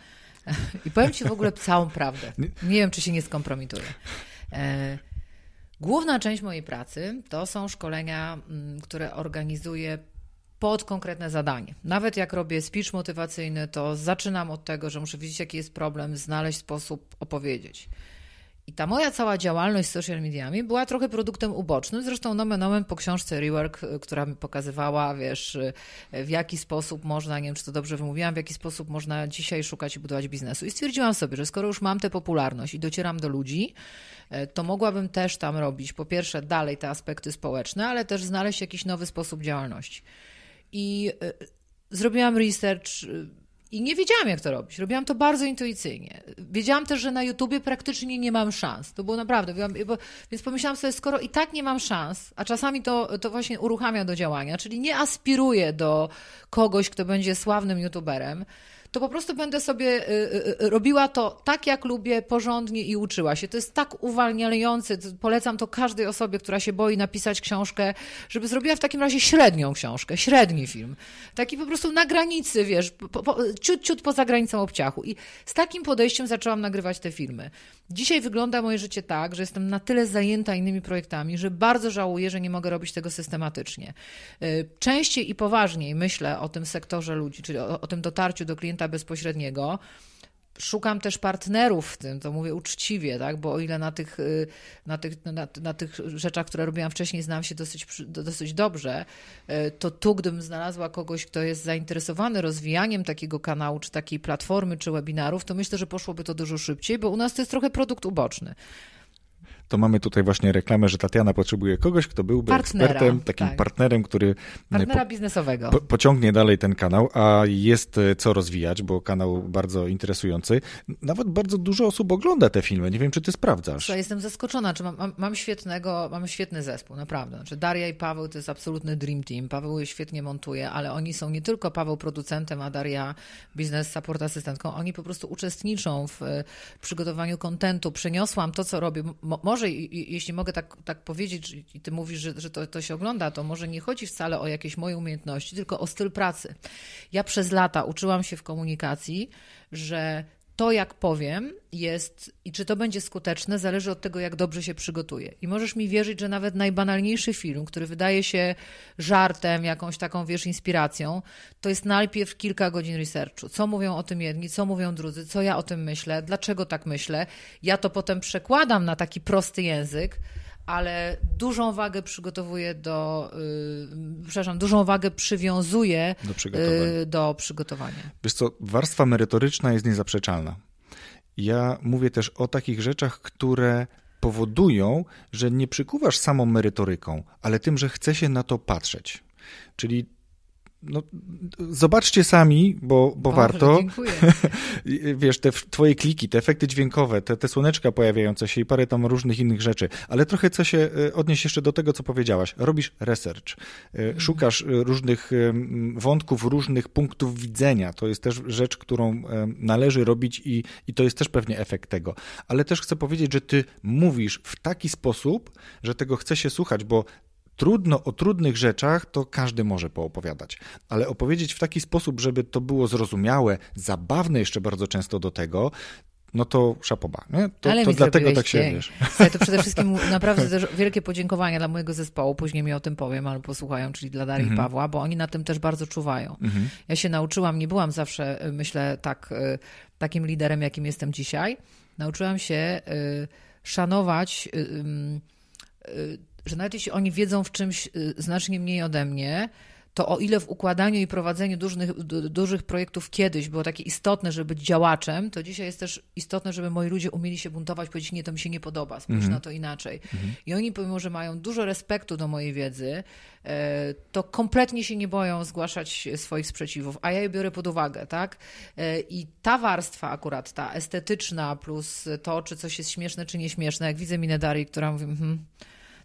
I powiem Ci w ogóle całą prawdę. Nie wiem, czy się nie skompromituję. E, główna część mojej pracy to są szkolenia, mm, które organizuję pod konkretne zadanie. Nawet jak robię speech motywacyjny, to zaczynam od tego, że muszę wiedzieć, jaki jest problem, znaleźć sposób opowiedzieć. I ta moja cała działalność z social mediami była trochę produktem ubocznym. Zresztą nomen omen po książce Rework, y, która mi pokazywała, wiesz, y, w jaki sposób można, nie wiem, czy to dobrze wymówiłam, w jaki sposób można dzisiaj szukać i budować biznesu. I stwierdziłam sobie, że skoro już mam tę popularność i docieram do ludzi, y, to mogłabym też tam robić, po pierwsze, dalej te aspekty społeczne, ale też znaleźć jakiś nowy sposób działalności. I zrobiłam research i nie wiedziałam, jak to robić. Robiłam to bardzo intuicyjnie. Wiedziałam też, że na YouTubie praktycznie nie mam szans. To było naprawdę. Więc pomyślałam sobie, skoro i tak nie mam szans, a czasami to, to właśnie uruchamia do działania, czyli nie aspiruję do kogoś, kto będzie sławnym YouTuberem, to po prostu będę sobie y, y, y, robiła to tak, jak lubię, porządnie i uczyła się. To jest tak uwalniające. Polecam to każdej osobie, która się boi napisać książkę, żeby zrobiła w takim razie średnią książkę, średni film. Taki po prostu na granicy, wiesz, po, po, ciut, ciut poza granicą obciachu. I z takim podejściem zaczęłam nagrywać te filmy. Dzisiaj wygląda moje życie tak, że jestem na tyle zajęta innymi projektami, że bardzo żałuję, że nie mogę robić tego systematycznie. Częściej i poważniej myślę o tym sektorze ludzi, czyli o, o tym dotarciu do klienta bezpośredniego szukam też partnerów w tym, to mówię uczciwie, tak? bo o ile na tych, y, na, tych, na, na tych rzeczach, które robiłam wcześniej, znam się dosyć, dosyć dobrze, y, to tu, gdybym znalazła kogoś, kto jest zainteresowany rozwijaniem takiego kanału, czy takiej platformy, czy webinarów, to myślę, że poszłoby to dużo szybciej, bo u nas to jest trochę produkt uboczny to mamy tutaj właśnie reklamę, że Tatiana potrzebuje kogoś, kto byłby Partnera, ekspertem, takim tak. partnerem, który e, Partnera po, biznesowego. Po, pociągnie dalej ten kanał, a jest e, co rozwijać, bo kanał bardzo interesujący. Nawet bardzo dużo osób ogląda te filmy. Nie wiem, czy ty sprawdzasz. Ja jestem zaskoczona, czy mam, mam, mam, świetnego, mam świetny zespół, naprawdę. Znaczy Daria i Paweł to jest absolutny dream team. Paweł je świetnie montuje, ale oni są nie tylko Paweł producentem, a Daria biznes support asystentką. Oni po prostu uczestniczą w e, przygotowaniu kontentu. Przeniosłam to, co robię. Mo, może, jeśli mogę tak, tak powiedzieć, i ty mówisz, że, że to, to się ogląda, to może nie chodzi wcale o jakieś moje umiejętności, tylko o styl pracy. Ja przez lata uczyłam się w komunikacji, że to, jak powiem, jest i czy to będzie skuteczne, zależy od tego, jak dobrze się przygotuję. I możesz mi wierzyć, że nawet najbanalniejszy film, który wydaje się żartem, jakąś taką, wiesz, inspiracją, to jest najpierw kilka godzin researchu. Co mówią o tym jedni, co mówią drudzy, co ja o tym myślę, dlaczego tak myślę. Ja to potem przekładam na taki prosty język, ale dużą wagę przygotowuję do, yy, przepraszam, dużą wagę przywiązuję do przygotowania. Yy, do przygotowania. Wiesz co, warstwa merytoryczna jest niezaprzeczalna. Ja mówię też o takich rzeczach, które powodują, że nie przykuwasz samą merytoryką, ale tym, że chce się na to patrzeć. Czyli no, zobaczcie sami, bo, bo warto. Dziękuję. Wiesz, te twoje kliki, te efekty dźwiękowe, te, te słoneczka pojawiające się i parę tam różnych innych rzeczy, ale trochę chcę się e, odnieść jeszcze do tego, co powiedziałaś. Robisz research, e, mhm. szukasz e, różnych wątków, różnych punktów widzenia. To jest też rzecz, którą należy robić i, i to jest też pewnie efekt tego. Ale też chcę powiedzieć, że ty mówisz w taki sposób, że tego chce się słuchać, bo trudno o trudnych rzeczach, to każdy może poopowiadać, ale opowiedzieć w taki sposób, żeby to było zrozumiałe, zabawne jeszcze bardzo często do tego, no to szapoba, nie? To, Ale to dlatego tak się wiesz. Słuchaj, to przede wszystkim naprawdę też wielkie podziękowania dla mojego zespołu, później mi o tym powiem, albo posłuchają, czyli dla Darii mhm. i Pawła, bo oni na tym też bardzo czuwają. Mhm. Ja się nauczyłam, nie byłam zawsze, myślę, tak, y, takim liderem, jakim jestem dzisiaj. Nauczyłam się y, szanować y, że nawet jeśli oni wiedzą w czymś y, znacznie mniej ode mnie, to o ile w układaniu i prowadzeniu dużych, dużych projektów kiedyś było takie istotne, żeby być działaczem, to dzisiaj jest też istotne, żeby moi ludzie umieli się buntować, powiedzieć, nie, to mi się nie podoba, spójrz mm -hmm. na to inaczej. Mm -hmm. I oni, pomimo, że mają dużo respektu do mojej wiedzy, e, to kompletnie się nie boją zgłaszać swoich sprzeciwów, a ja je biorę pod uwagę, tak? E, I ta warstwa akurat, ta estetyczna, plus to, czy coś jest śmieszne, czy nieśmieszne, jak widzę minę Darii, która mówi, hmm,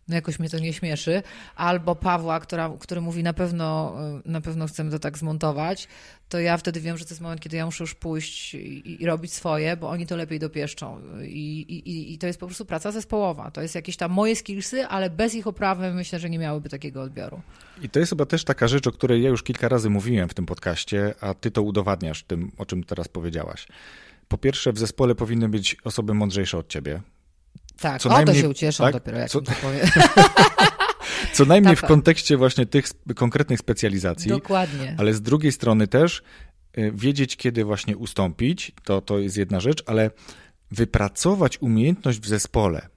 no jakoś mnie to nie śmieszy, albo Pawła, która, który mówi na pewno, na pewno chcemy to tak zmontować, to ja wtedy wiem, że to jest moment, kiedy ja muszę już pójść i, i robić swoje, bo oni to lepiej dopieszczą. I, i, I to jest po prostu praca zespołowa. To jest jakieś tam moje skillsy, ale bez ich oprawy myślę, że nie miałyby takiego odbioru. I to jest chyba też taka rzecz, o której ja już kilka razy mówiłem w tym podcaście, a ty to udowadniasz tym, o czym teraz powiedziałaś. Po pierwsze, w zespole powinny być osoby mądrzejsze od ciebie, tak, co o najmniej, to się ucieszą tak? dopiero, jak co, to powie. Co najmniej w kontekście właśnie tych konkretnych specjalizacji. Dokładnie. Ale z drugiej strony też y, wiedzieć, kiedy właśnie ustąpić, to, to jest jedna rzecz, ale wypracować umiejętność w zespole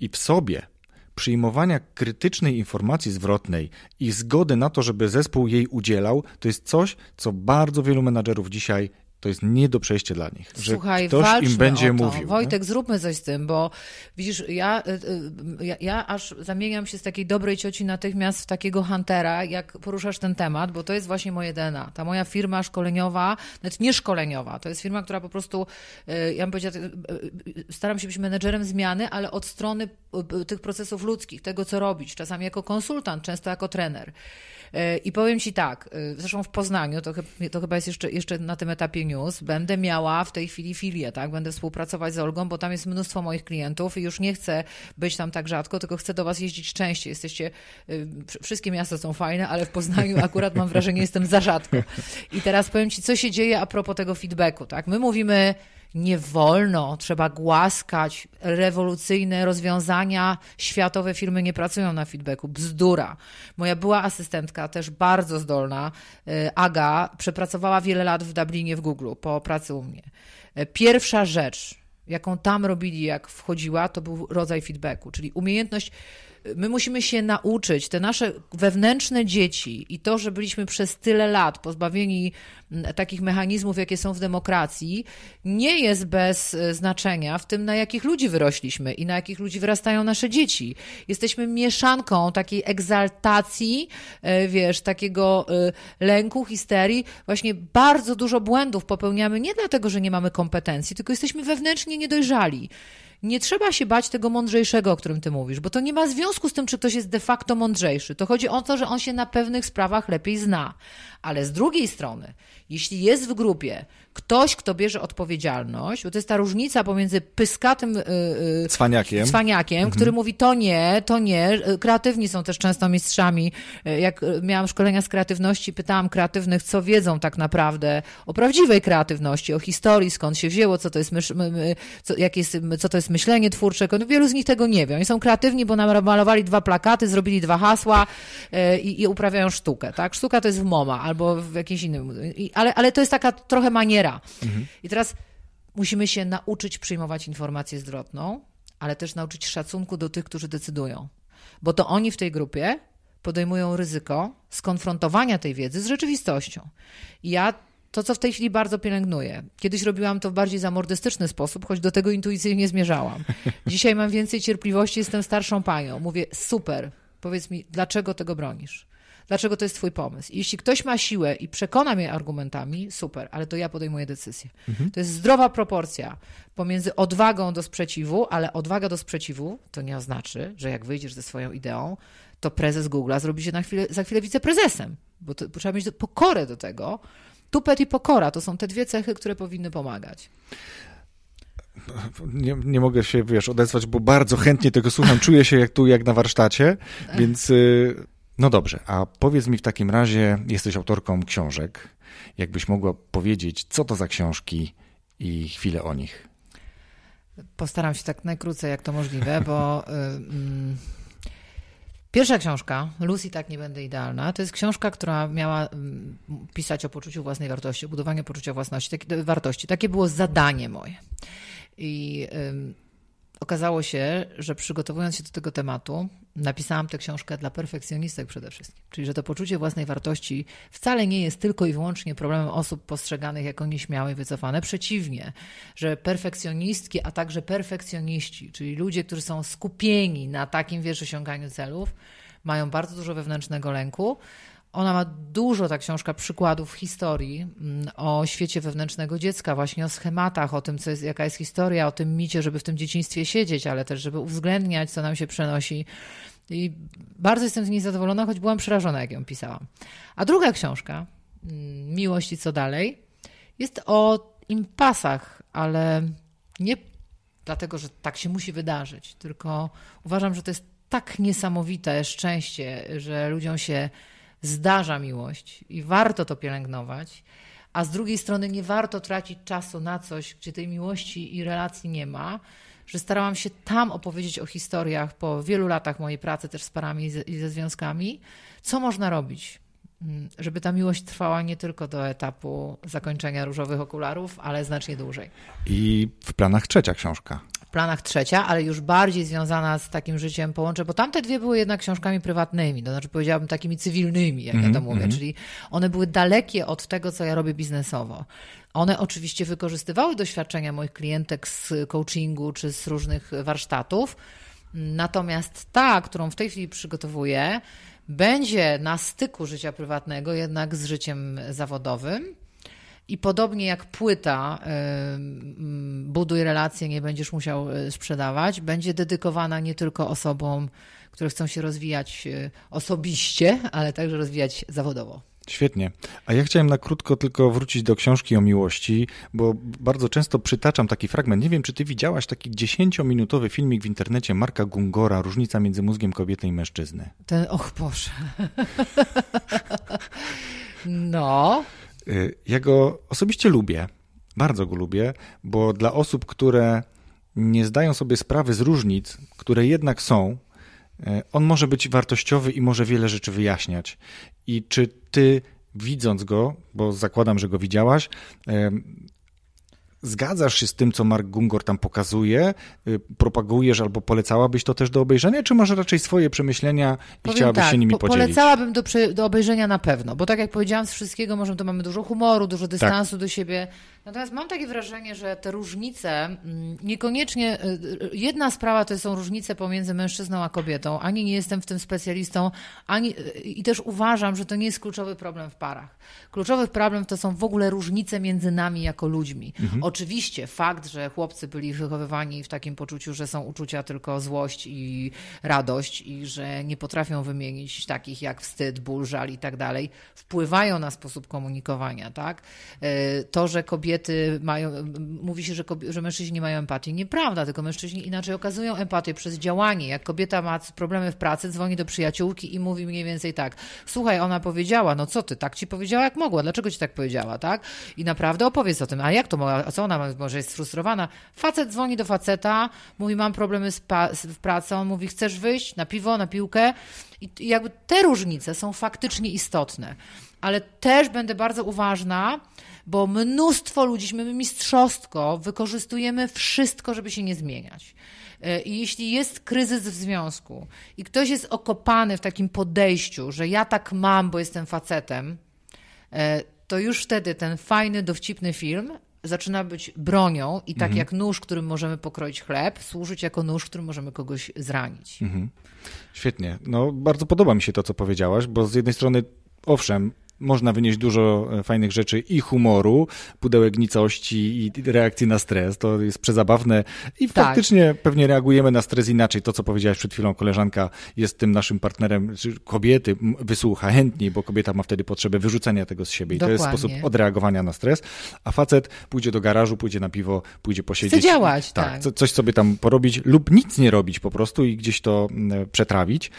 i w sobie przyjmowania krytycznej informacji zwrotnej i zgody na to, żeby zespół jej udzielał, to jest coś, co bardzo wielu menadżerów dzisiaj to jest nie do przejścia dla nich. Że Słuchaj, ktoś im będzie mówił. Wojtek, nie? zróbmy coś z tym, bo widzisz, ja, y, y, ja, ja, aż zamieniam się z takiej dobrej cioci natychmiast w takiego huntera, jak poruszasz ten temat, bo to jest właśnie moje DNA. Ta moja firma szkoleniowa, nawet nie szkoleniowa, to jest firma, która po prostu, y, ja bym powiedziała, staram się być menedżerem zmiany, ale od strony tych procesów ludzkich, tego co robić, czasami jako konsultant, często jako trener. I powiem Ci tak, zresztą w Poznaniu, to, to chyba jest jeszcze, jeszcze na tym etapie News będę miała w tej chwili filię, tak? Będę współpracować z Olgą, bo tam jest mnóstwo moich klientów i już nie chcę być tam tak rzadko, tylko chcę do Was jeździć częściej. Jesteście, y, wszystkie miasta są fajne, ale w Poznaniu akurat mam wrażenie, jestem za rzadko. I teraz powiem Ci, co się dzieje a propos tego feedbacku, tak? My mówimy nie wolno, trzeba głaskać. Rewolucyjne rozwiązania, światowe firmy nie pracują na feedbacku. Bzdura. Moja była asystentka, też bardzo zdolna, y, Aga, przepracowała wiele lat w Dublinie w Google po pracy u mnie. Y, pierwsza rzecz, jaką tam robili, jak wchodziła, to był rodzaj feedbacku, czyli umiejętność my musimy się nauczyć, te nasze wewnętrzne dzieci i to, że byliśmy przez tyle lat pozbawieni mm, takich mechanizmów, jakie są w demokracji, nie jest bez e, znaczenia w tym, na jakich ludzi wyrośliśmy i na jakich ludzi wyrastają nasze dzieci. Jesteśmy mieszanką takiej egzaltacji, e, wiesz, takiego e, lęku, histerii. Właśnie bardzo dużo błędów popełniamy nie dlatego, że nie mamy kompetencji, tylko jesteśmy wewnętrznie niedojrzali. Nie trzeba się bać tego mądrzejszego, o którym ty mówisz, bo to nie ma związku z tym, czy ktoś jest de facto mądrzejszy. To chodzi o to, że on się na pewnych sprawach lepiej zna. Ale z drugiej strony, jeśli jest w grupie ktoś, kto bierze odpowiedzialność, bo to jest ta różnica pomiędzy pyskatym yy, cwaniakiem, cwaniakiem mhm. który mówi to nie, to nie. Y, kreatywni są też często mistrzami. Y, jak miałam szkolenia z kreatywności, pytałam kreatywnych, co wiedzą tak naprawdę o prawdziwej kreatywności, o historii, skąd się wzięło, co to jest, mysz, co, jak jest, co to jest myślenie twórcze. No, wielu z nich tego nie wie. Oni są kreatywni, bo namalowali dwa plakaty, zrobili dwa hasła yy, i, i uprawiają sztukę. Tak? Sztuka to jest w MoMA albo w jakimś innym. Ale, ale to jest taka trochę maniera. Mhm. I teraz musimy się nauczyć przyjmować informację zwrotną, ale też nauczyć szacunku do tych, którzy decydują. Bo to oni w tej grupie podejmują ryzyko skonfrontowania tej wiedzy z rzeczywistością. I ja to, co w tej chwili bardzo pielęgnuję. Kiedyś robiłam to w bardziej zamordystyczny sposób, choć do tego intuicyjnie zmierzałam. Dzisiaj mam więcej cierpliwości, jestem starszą panią. Mówię, super, powiedz mi, dlaczego tego bronisz? Dlaczego to jest Twój pomysł. jeśli ktoś ma siłę i przekona mnie argumentami, super, ale to ja podejmuję decyzję. Mhm. To jest zdrowa proporcja pomiędzy odwagą do sprzeciwu, ale odwaga do sprzeciwu to nie oznacza, że jak wyjdziesz ze swoją ideą, to prezes Google'a zrobi się na chwilę, za chwilę wiceprezesem, bo to, trzeba mieć pokorę do tego. Tupet i pokora to są te dwie cechy, które powinny pomagać. Nie, nie, mogę się, wiesz, odezwać, bo bardzo chętnie tego słucham. Czuję się jak tu, jak na warsztacie, więc y, no dobrze, a powiedz mi w takim razie, jesteś autorką książek. Jakbyś mogła powiedzieć, co to za książki i chwilę o nich? Postaram się tak najkrócej, jak to możliwe, bo. Yy, Pierwsza książka, Lucy tak nie będę idealna, to jest książka, która miała pisać o poczuciu własnej wartości, o budowaniu poczucia własności, takie, wartości. Takie było zadanie moje. I Okazało się, że przygotowując się do tego tematu, napisałam tę książkę dla perfekcjonistek przede wszystkim. Czyli, że to poczucie własnej wartości wcale nie jest tylko i wyłącznie problemem osób postrzeganych jako nieśmiałe i wycofane. Przeciwnie, że perfekcjonistki, a także perfekcjoniści, czyli ludzie, którzy są skupieni na takim, wiesz, osiąganiu celów, mają bardzo dużo wewnętrznego lęku, ona ma dużo, ta książka, przykładów historii mm, o świecie wewnętrznego dziecka, właśnie o schematach, o tym, co jest, jaka jest historia, o tym micie, żeby w tym dzieciństwie siedzieć, ale też, żeby uwzględniać, co nam się przenosi. I bardzo jestem z niej zadowolona, choć byłam przerażona, jak ją pisałam. A druga książka, mm, Miłość i co dalej, jest o impasach, ale nie dlatego, że tak się musi wydarzyć, tylko uważam, że to jest tak niesamowite szczęście, że ludziom się zdarza miłość i warto to pielęgnować, a z drugiej strony nie warto tracić czasu na coś, gdzie tej miłości i relacji nie ma, że starałam się tam opowiedzieć o historiach po wielu latach mojej pracy też z parami i ze, związkami, co można robić, mm, żeby ta miłość trwała nie tylko do etapu zakończenia różowych okularów, ale znacznie dłużej. I w planach trzecia książka planach trzecia, ale już bardziej związana z takim życiem połączę, bo tamte dwie były jednak książkami prywatnymi, to znaczy powiedziałabym takimi cywilnymi, jak mm -hmm, ja to mhm, mówię, -hmm. czyli one były dalekie od tego, co ja robię biznesowo. One oczywiście wykorzystywały doświadczenia moich klientek z coachingu czy z różnych warsztatów, natomiast ta, którą w tej chwili przygotowuję, będzie na styku życia prywatnego jednak z życiem zawodowym. I podobnie jak płyta Buduj relacje, nie będziesz musiał y, sprzedawać, będzie dedykowana nie tylko osobom, które chcą się rozwijać y, osobiście, ale także rozwijać zawodowo. Świetnie. A ja chciałem na krótko tylko wrócić do książki o miłości, bo bardzo często przytaczam taki fragment. Nie wiem, czy ty widziałaś taki dziesięciominutowy filmik w internecie Marka Gungora, Różnica między mózgiem kobiety i mężczyzny. Ten, och Boże. no. Y, ja go osobiście lubię. Bardzo go lubię, bo dla osób, które nie zdają sobie sprawy z różnic, które jednak są, y, on może być wartościowy i może wiele rzeczy wyjaśniać. I czy ty, widząc go, bo zakładam, że go widziałaś, Zgadzasz się z tym, co Mark Gungor tam pokazuje? Y, propagujesz albo polecałabyś to też do obejrzenia, czy może raczej swoje przemyślenia i Powiem chciałabyś tak, się nimi po, podzielić? Polecałabym do, do obejrzenia na pewno, bo tak jak powiedziałam, z wszystkiego może to mamy dużo humoru, dużo dystansu tak. do siebie. Natomiast mam takie wrażenie, że te różnice mm, niekoniecznie. Y, y, jedna sprawa to są różnice pomiędzy mężczyzną a kobietą. Ani nie jestem w tym specjalistą, ani i też uważam, że to nie jest kluczowy problem w parach. Kluczowy problem to są w ogóle różnice między nami jako ludźmi. Mhm. Oczywiście fakt, że chłopcy byli wychowywani w takim poczuciu, że są uczucia tylko złość i radość i że nie potrafią wymienić takich jak wstyd, ból, żal i tak dalej, wpływają na sposób komunikowania, tak? Y, to, że kobiety mają, mówi się, że, kobiety, że mężczyźni nie mają empatii. Nieprawda, tylko mężczyźni inaczej okazują empatię przez działanie. Jak kobieta ma problemy w pracy, dzwoni do przyjaciółki i mówi mniej więcej tak, słuchaj, ona powiedziała, no co ty, tak ci powiedziała, jak mogła, dlaczego ci tak powiedziała, tak? I naprawdę opowiedz o tym, a jak to, a co ona może jest sfrustrowana? Facet dzwoni do faceta, mówi, mam problemy z, w pracy, on mówi, chcesz wyjść na piwo, na piłkę? I jakby te różnice są faktycznie istotne. Ale też będę bardzo uważna, bo mnóstwo ludzi, my mistrzostko, wykorzystujemy wszystko, żeby się nie zmieniać. E, I jeśli jest kryzys w związku i ktoś jest okopany w takim podejściu, że ja tak mam, bo jestem facetem, E, to już wtedy ten fajny, dowcipny film zaczyna być bronią i tak mhm. jak nóż, którym możemy pokroić chleb, służyć jako nóż, którym możemy kogoś zranić. Mhm. Świetnie. No, bardzo podoba mi się to, co powiedziałaś, bo z jednej strony, owszem, można wynieść dużo e, fajnych rzeczy i humoru, pudełek nicości i reakcji na stres. To jest przezabawne i tak. faktycznie pewnie reagujemy na stres inaczej. To, co powiedziałaś przed chwilą, koleżanka jest tym naszym partnerem, kobiety wysłucha chętniej, bo kobieta ma wtedy potrzebę wyrzucenia tego z siebie i Dokładnie. to jest sposób odreagowania na stres, a facet pójdzie do garażu, pójdzie na piwo, pójdzie posiedzieć. Chce działać, tak. tak. Coś sobie tam porobić lub nic nie robić po prostu i gdzieś to mm, przetrawić.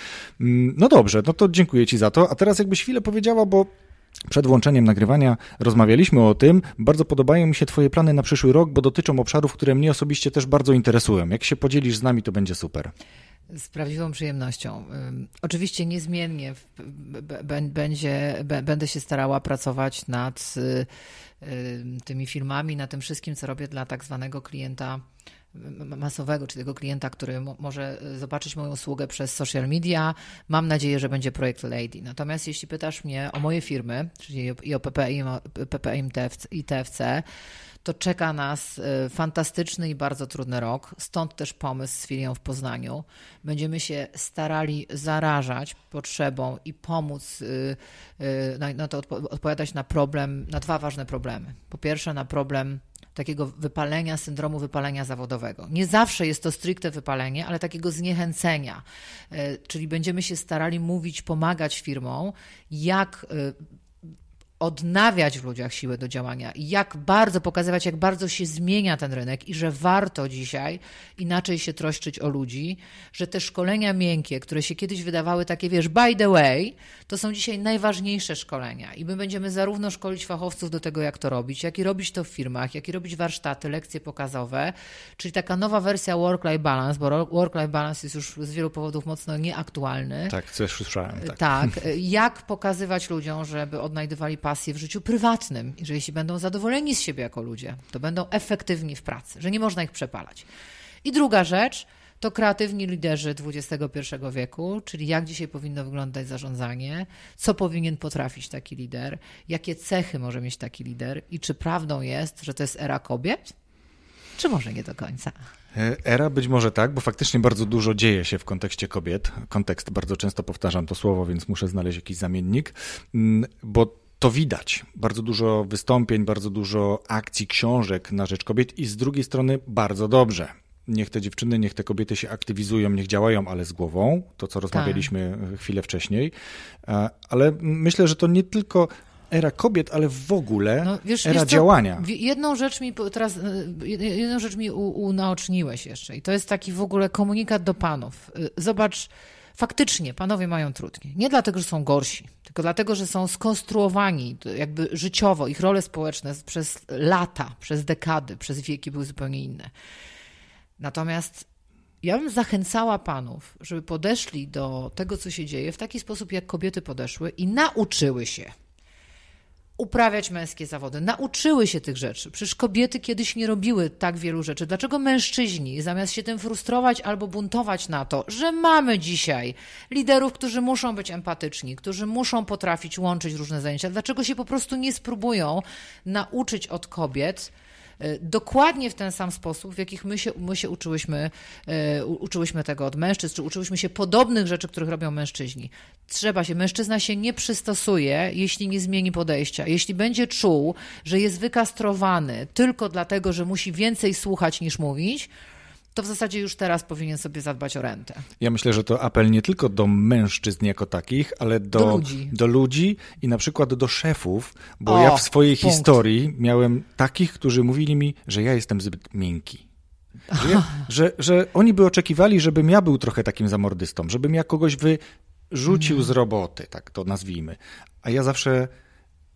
Mm, no dobrze, no to dziękuję Ci za to. A teraz jakbyś chwilę powiedziała, bo przed włączeniem nagrywania rozmawialiśmy o tym. Bardzo podobają mi się Twoje plany na przyszły rok, bo dotyczą obszarów, które mnie osobiście też bardzo interesują. Jak się podzielisz z nami, to będzie super. Z prawdziwą przyjemnością. Oczywiście niezmiennie będzie, będę się starała pracować nad tymi filmami, nad tym wszystkim, co robię dla tak zwanego klienta masowego, czy tego klienta, który może e, zobaczyć moją usługę przez social media. Mam nadzieję, że będzie projekt Lady. Natomiast jeśli pytasz mnie o moje firmy, czyli i o PPI, PPI i TFC, to czeka nas e, fantastyczny i bardzo trudny rok. Stąd też pomysł z filią w Poznaniu. Będziemy się starali zarażać potrzebą i pomóc e, na, na to odpowiadać na problem, na dwa ważne problemy. Po pierwsze, na problem takiego wypalenia, syndromu wypalenia zawodowego. Nie zawsze jest to stricte wypalenie, ale takiego zniechęcenia. E, czyli będziemy się starali mówić, pomagać firmom, jak e, odnawiać w ludziach siłę do działania i jak bardzo pokazywać, jak bardzo się zmienia ten rynek i że warto dzisiaj inaczej się troszczyć o ludzi, że te szkolenia miękkie, które się kiedyś wydawały takie, wiesz, by the way, to są dzisiaj najważniejsze szkolenia i my będziemy zarówno szkolić fachowców do tego, jak to robić, jak i robić to w firmach, jak i robić warsztaty, lekcje pokazowe, czyli taka nowa wersja work-life balance, bo work-life balance jest już z wielu powodów mocno nieaktualny. Tak, coś słyszałem. Tak. tak, jak pokazywać ludziom, żeby odnajdywali pasję w życiu prywatnym że jeśli będą zadowoleni z siebie jako ludzie, to będą efektywni w pracy, że nie można ich przepalać. I druga rzecz to kreatywni liderzy XXI wieku, czyli jak dzisiaj powinno wyglądać zarządzanie, co powinien potrafić taki lider, jakie cechy może mieć taki lider i czy prawdą jest, że to jest era kobiet, czy może nie do końca? E, era być może tak, bo faktycznie bardzo dużo dzieje się w kontekście kobiet. Kontekst bardzo często powtarzam to słowo, więc muszę znaleźć jakiś zamiennik, mm, bo to widać. Bardzo dużo wystąpień, bardzo dużo akcji, książek na rzecz kobiet i z drugiej strony bardzo dobrze. niech te dziewczyny, niech te kobiety się aktywizują, niech działają, ale z głową, to co rozmawialiśmy tak. chwilę wczoraj. Ale myślę, że to nie tylko era kobiet, ale w ogóle no, wiesz, era wiesz działania. jedną rzecz mi teraz, e, jedną rzecz mi unaoczniłeś jeszcze i to jest taki w ogóle komunikat do panów. E, zobacz, faktycznie panowie mają trudniej. Nie dlatego, że są gorsi, tylko dlatego, że są skonstruowani jakby życiowo, ich role społeczne przez lata, przez dekady, przez wieki były zupełnie inne. Natomiast ja bym zachęcała panów, żeby podeszli do tego, co się dzieje, w taki sposób, jak kobiety podeszły i nauczyły się uprawiać męskie zawody, nauczyły się tych rzeczy. Przecież kobiety kiedyś nie robiły tak wielu rzeczy. Dlaczego mężczyźni, zamiast się tym frustrować albo buntować na to, że mamy dzisiaj liderów, którzy muszą być empatyczni, którzy muszą potrafić łączyć różne zajęcia, dlaczego się po prostu nie spróbują nauczyć od kobiet, dokładnie w ten sam sposób, w jakich my się, my się uczyłyśmy, e, uczyłyśmy tego od mężczyzn, czy uczyłyśmy się podobnych rzeczy, których robią mężczyźni. Trzeba się, mężczyzna się nie przystosuje, jeśli nie zmieni podejścia. Jeśli będzie czuł, że jest wykastrowany tylko dlatego, że musi więcej słuchać niż mówić, to w zasadzie już teraz powinien sobie zadbać o rentę. Ja myślę, że to apel nie tylko do mężczyzn jako takich, ale do, do, ludzi. do ludzi i na przykład do szefów, bo o, ja w swojej punkt. historii miałem takich, którzy mówili mi, że ja jestem zbyt miękki. Że, że, że oni by oczekiwali, żebym ja był trochę takim zamordystą, żebym ja kogoś wyrzucił mm. z roboty, tak to nazwijmy. A ja zawsze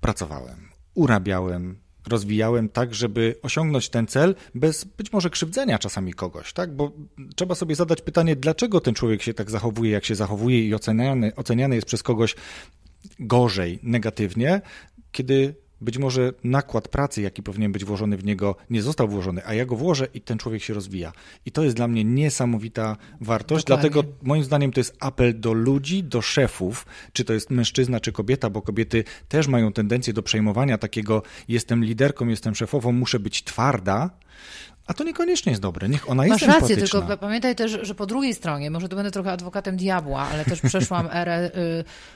pracowałem, urabiałem, rozwijałem tak, żeby osiągnąć ten cel bez być może krzywdzenia czasami kogoś, tak? Bo trzeba sobie zadać pytanie, dlaczego ten człowiek się tak zachowuje, jak się zachowuje i oceniany, oceniany jest przez kogoś gorzej, negatywnie, kiedy być może nakład pracy, jaki powinien być włożony w niego, nie został włożony, a ja go włożę i ten człowiek się rozwija. I to jest dla mnie niesamowita wartość. Dokładnie. Dlatego moim zdaniem to jest apel do ludzi, do szefów, czy to jest mężczyzna, czy kobieta, bo kobiety też mają tendencję do przejmowania takiego jestem liderką, jestem szefową, muszę być twarda, a to niekoniecznie jest dobre. Niech ona Masz jest rację, tylko pamiętaj też, że po drugiej stronie, może tu będę trochę adwokatem diabła, ale też przeszłam erę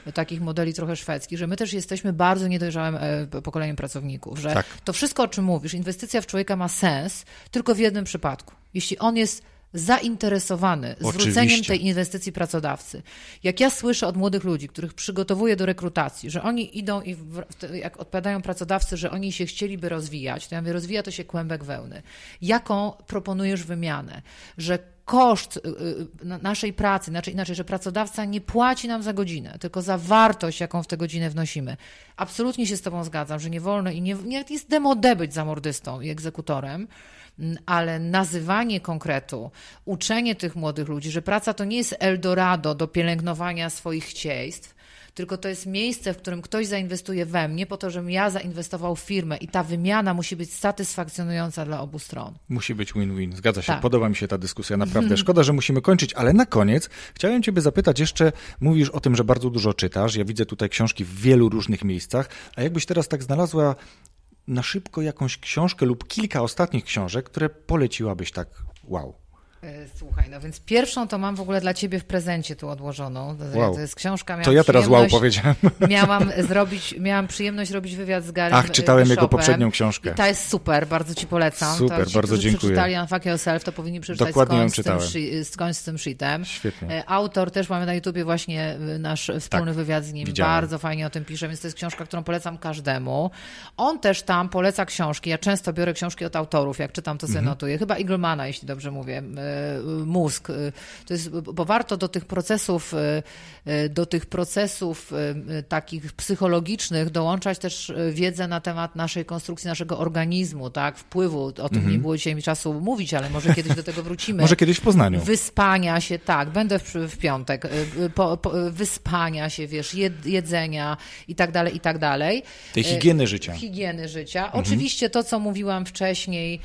y, takich modeli trochę szwedzkich, że my też jesteśmy bardzo niedojrzałym y, pokoleniem pracowników, że tak. to wszystko, o czym mówisz, inwestycja w człowieka ma sens tylko w jednym przypadku. Jeśli on jest zainteresowany zwróceniem Oczywiście. tej inwestycji pracodawcy. Jak ja słyszę od młodych ludzi, których przygotowuję do rekrutacji, że oni idą i w, jak odpowiadają pracodawcy, że oni się chcieliby rozwijać, to ja mówię, rozwija to się kłębek wełny. Jaką proponujesz wymianę? Że koszt y, y, naszej pracy, inaczej, inaczej, że pracodawca nie płaci nam za godzinę, tylko za wartość, jaką w tę godzinę wnosimy. Absolutnie się z Tobą zgadzam, że nie wolno i nie, nie jest demode być zamordystą i egzekutorem, ale nazywanie konkretu, uczenie tych młodych ludzi, że praca to nie jest Eldorado do pielęgnowania swoich chcieństw, tylko to jest miejsce, w którym ktoś zainwestuje we mnie po to, żebym ja zainwestował w firmę i ta wymiana musi być satysfakcjonująca dla obu stron. Musi być win-win, zgadza się. Tak. Podoba mi się ta dyskusja, naprawdę. Szkoda, że musimy kończyć, ale na koniec chciałem Ciebie zapytać jeszcze, mówisz o tym, że bardzo dużo czytasz, ja widzę tutaj książki w wielu różnych miejscach, a jakbyś teraz tak znalazła na szybko jakąś książkę lub kilka ostatnich książek, które poleciłabyś tak wow? E, słuchaj, no więc pierwszą to mam w ogóle dla ciebie w prezencie tu odłożoną. Wow. To jest książka. To ja teraz wow powiedziałem. Miałam zrobić, miałam przyjemność robić wywiad z Garym Ach, czytałem Bishopem. jego poprzednią książkę. I ta jest super, bardzo ci polecam. Super, to, bardzo ci, dziękuję. przeczytali Unfuck Yourself, to powinni przeczytać Dokładnie ją czytałem. Skończ z tym shitem. Świetnie. E, autor też mamy na YouTubie właśnie y, nasz wspólny tak, wywiad z nim. Widziałem. Bardzo fajnie o tym pisze, więc to jest książka, którą polecam każdemu. On też tam poleca książki. Ja często biorę książki od autorów, jak czytam, to sobie mhm. notuję. Chyba Eaglemana, jeśli dobrze mówię. Mózg mózg. Y, to jest, bo warto do tych procesów, y, do tych procesów takich psychologicznych dołączać też wiedzę na temat naszej konstrukcji, naszego organizmu, tak, wpływu. O tym mhm. nie było dzisiaj mi czasu mówić, ale może kiedyś do tego wrócimy. może kiedyś w Poznaniu. Wyspania się, tak, będę w, w piątek. Po, po, wyspania się, wiesz, jedzenia i tak dalej, i tak dalej. Tej higieny życia. Higieny życia. Mhm. Oczywiście to, co mówiłam wcześniej,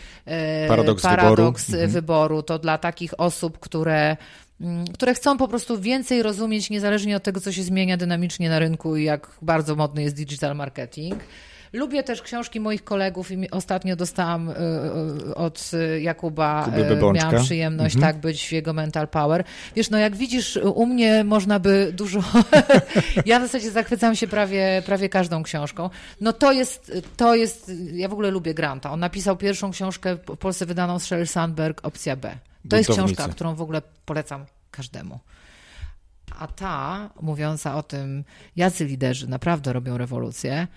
paradoks, paradoks wyboru. wyboru, to dla takich osób, które mm, które chcą po prostu więcej rozumieć, niezależnie od tego, co się zmienia dynamicznie na rynku i jak bardzo modny jest digital marketing. Lubię też książki moich kolegów i ostatnio dostałam y, y, od Jakuba, y, miałam przyjemność mhm. tak być w jego Mental Power. Wiesz, no jak widzisz, u mnie można by dużo, ja w zasadzie zachwycam się prawie, prawie każdą książką. No to jest, to jest, ja w ogóle lubię Granta. On napisał pierwszą książkę w Polsce wydaną z Sheryl Sandberg, Opcja B. To jest książka, którą w ogóle polecam każdemu. A ta, mówiąca o tym, jacy liderzy naprawdę robią rewolucję,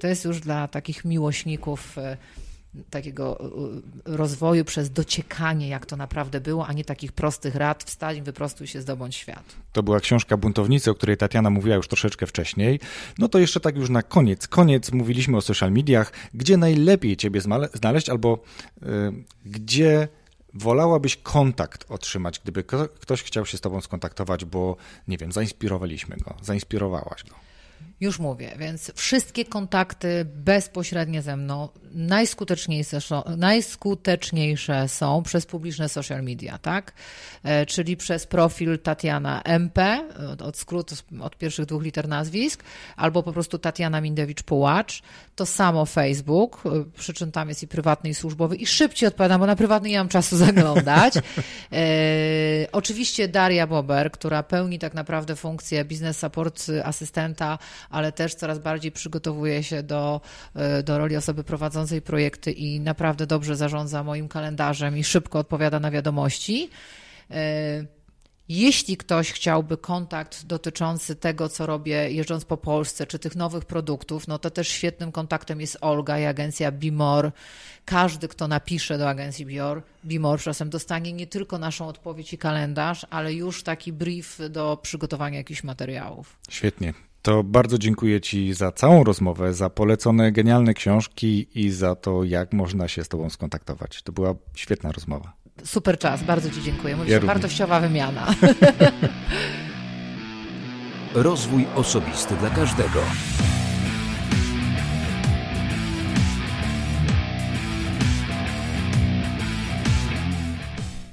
to jest już dla takich miłośników e, takiego e, rozwoju przez dociekanie, jak to naprawdę było, a nie takich prostych rad, wstań, wyprostuj się, zdobądź świat. To była książka Buntownicy, o której Tatiana mówiła już troszeczkę wcześniej. No to jeszcze tak już na koniec. Koniec mówiliśmy o social mediach. Gdzie najlepiej ciebie znaleźć albo y, gdzie wolałabyś kontakt otrzymać, gdyby ktoś chciał się z tobą skontaktować, bo nie wiem, zainspirowaliśmy go, zainspirowałaś go. Już mówię, więc wszystkie kontakty bezpośrednie ze mną najskuteczniejsze, najskuteczniejsze są przez publiczne social media, tak? E, Czyli przez profil Tatiana MP, od- od skrótu od pierwszych dwóch liter nazwisk, albo po prostu Tatiana Mindewicz-Pułacz. To samo Facebook, e, przy czym tam jest i prywatny, i służbowy. I szybciej odpowiadam, bo na prywatny nie mam czasu zaglądać. E, oczywiście Daria Bober, która pełni tak naprawdę funkcję business support asystenta, ale też coraz bardziej przygotowuje się do, y, do roli osoby prowadzącej projekty i naprawdę dobrze zarządza moim kalendarzem i szybko odpowiada na wiadomości. E, jeśli ktoś chciałby kontakt dotyczący tego, co robię jeżdżąc po Polsce, czy tych nowych produktów, no to też świetnym kontaktem jest Olga i agencja Bimor. Każdy, kto napisze do agencji Bimor, Bimor czasem dostanie nie tylko naszą odpowiedź i kalendarz, ale już taki brief do przygotowania jakichś materiałów. Świetnie. To bardzo dziękuję Ci za całą rozmowę, za polecone genialne książki i za to, jak można się z Tobą skontaktować. To była świetna rozmowa. Super czas, bardzo Ci dziękuję. Mówi Ja się wartościowa wymiana. Rozwój osobisty dla każdego.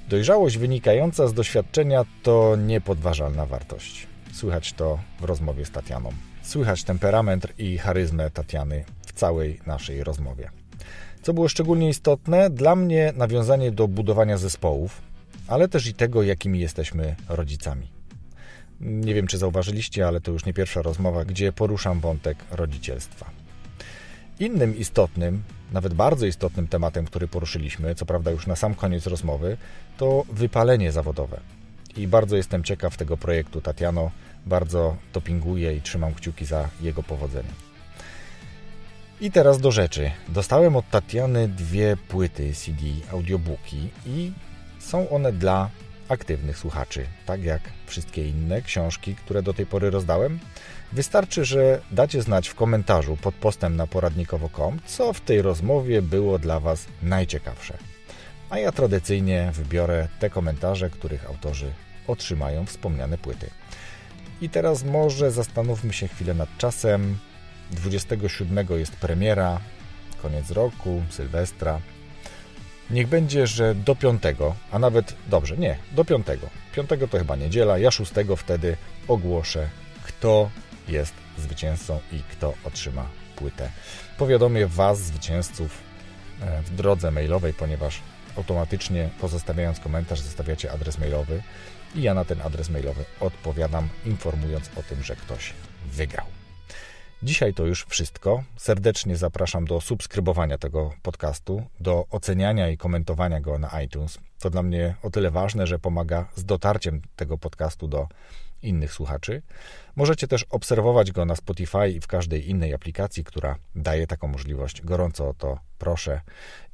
Dojrzałość wynikająca z doświadczenia to niepodważalna wartość. Słychać to w rozmowie z Tatianą. Słychać temperament i charyzmę Tatiany w całej naszej rozmowie. Co było szczególnie istotne, dla mnie nawiązanie do budowania zespołów, ale też i tego, jakimi jesteśmy rodzicami. Nie wiem, czy zauważyliście, ale to już nie pierwsza rozmowa, gdzie poruszam wątek rodzicielstwa. Innym istotnym, nawet bardzo istotnym tematem, który poruszyliśmy, co prawda już na sam koniec rozmowy, to wypalenie zawodowe. I bardzo jestem ciekaw tego projektu Tatiano, bardzo dopinguję i trzymam kciuki za jego powodzenie. I teraz do rzeczy. Dostałem od Tatiany dwie płyty CD, audiobooki i są one dla aktywnych słuchaczy, tak jak wszystkie inne książki, które do tej pory rozdałem. Wystarczy, że dacie znać w komentarzu pod postem na poradnikowo.com, co w tej rozmowie było dla Was najciekawsze. A ja tradycyjnie wybiorę te komentarze, których autorzy otrzymają wspomniane płyty. I teraz może zastanówmy się chwilę nad czasem. 27 jest premiera, koniec roku, Sylwestra. Niech będzie, że do 5, a nawet dobrze, nie, do 5. 5 to chyba niedziela, ja 6 wtedy ogłoszę, kto jest zwycięzcą i kto otrzyma płytę. Powiadomię Was, zwycięzców, e, w drodze mailowej, ponieważ automatycznie pozostawiając komentarz, zostawiacie adres mailowy i ja na ten adres mailowy odpowiadam, informując o tym, że ktoś wygrał. Dzisiaj to już wszystko. Serdecznie zapraszam do subskrybowania tego podcastu, do oceniania i komentowania go na iTunes. To dla mnie o tyle ważne, że pomaga z dotarciem tego podcastu do innych słuchaczy. Możecie też obserwować go na Spotify i w każdej innej aplikacji, która daje taką możliwość. Gorąco o to proszę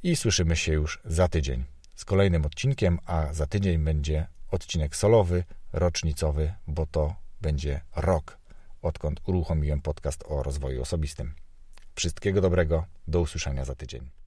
i słyszymy się już za tydzień z kolejnym odcinkiem, a za tydzień będzie odcinek solowy, rocznicowy, bo to będzie rok odkąd uruchomiłem podcast o rozwoju osobistym. Wszystkiego dobrego, do usłyszenia za tydzień.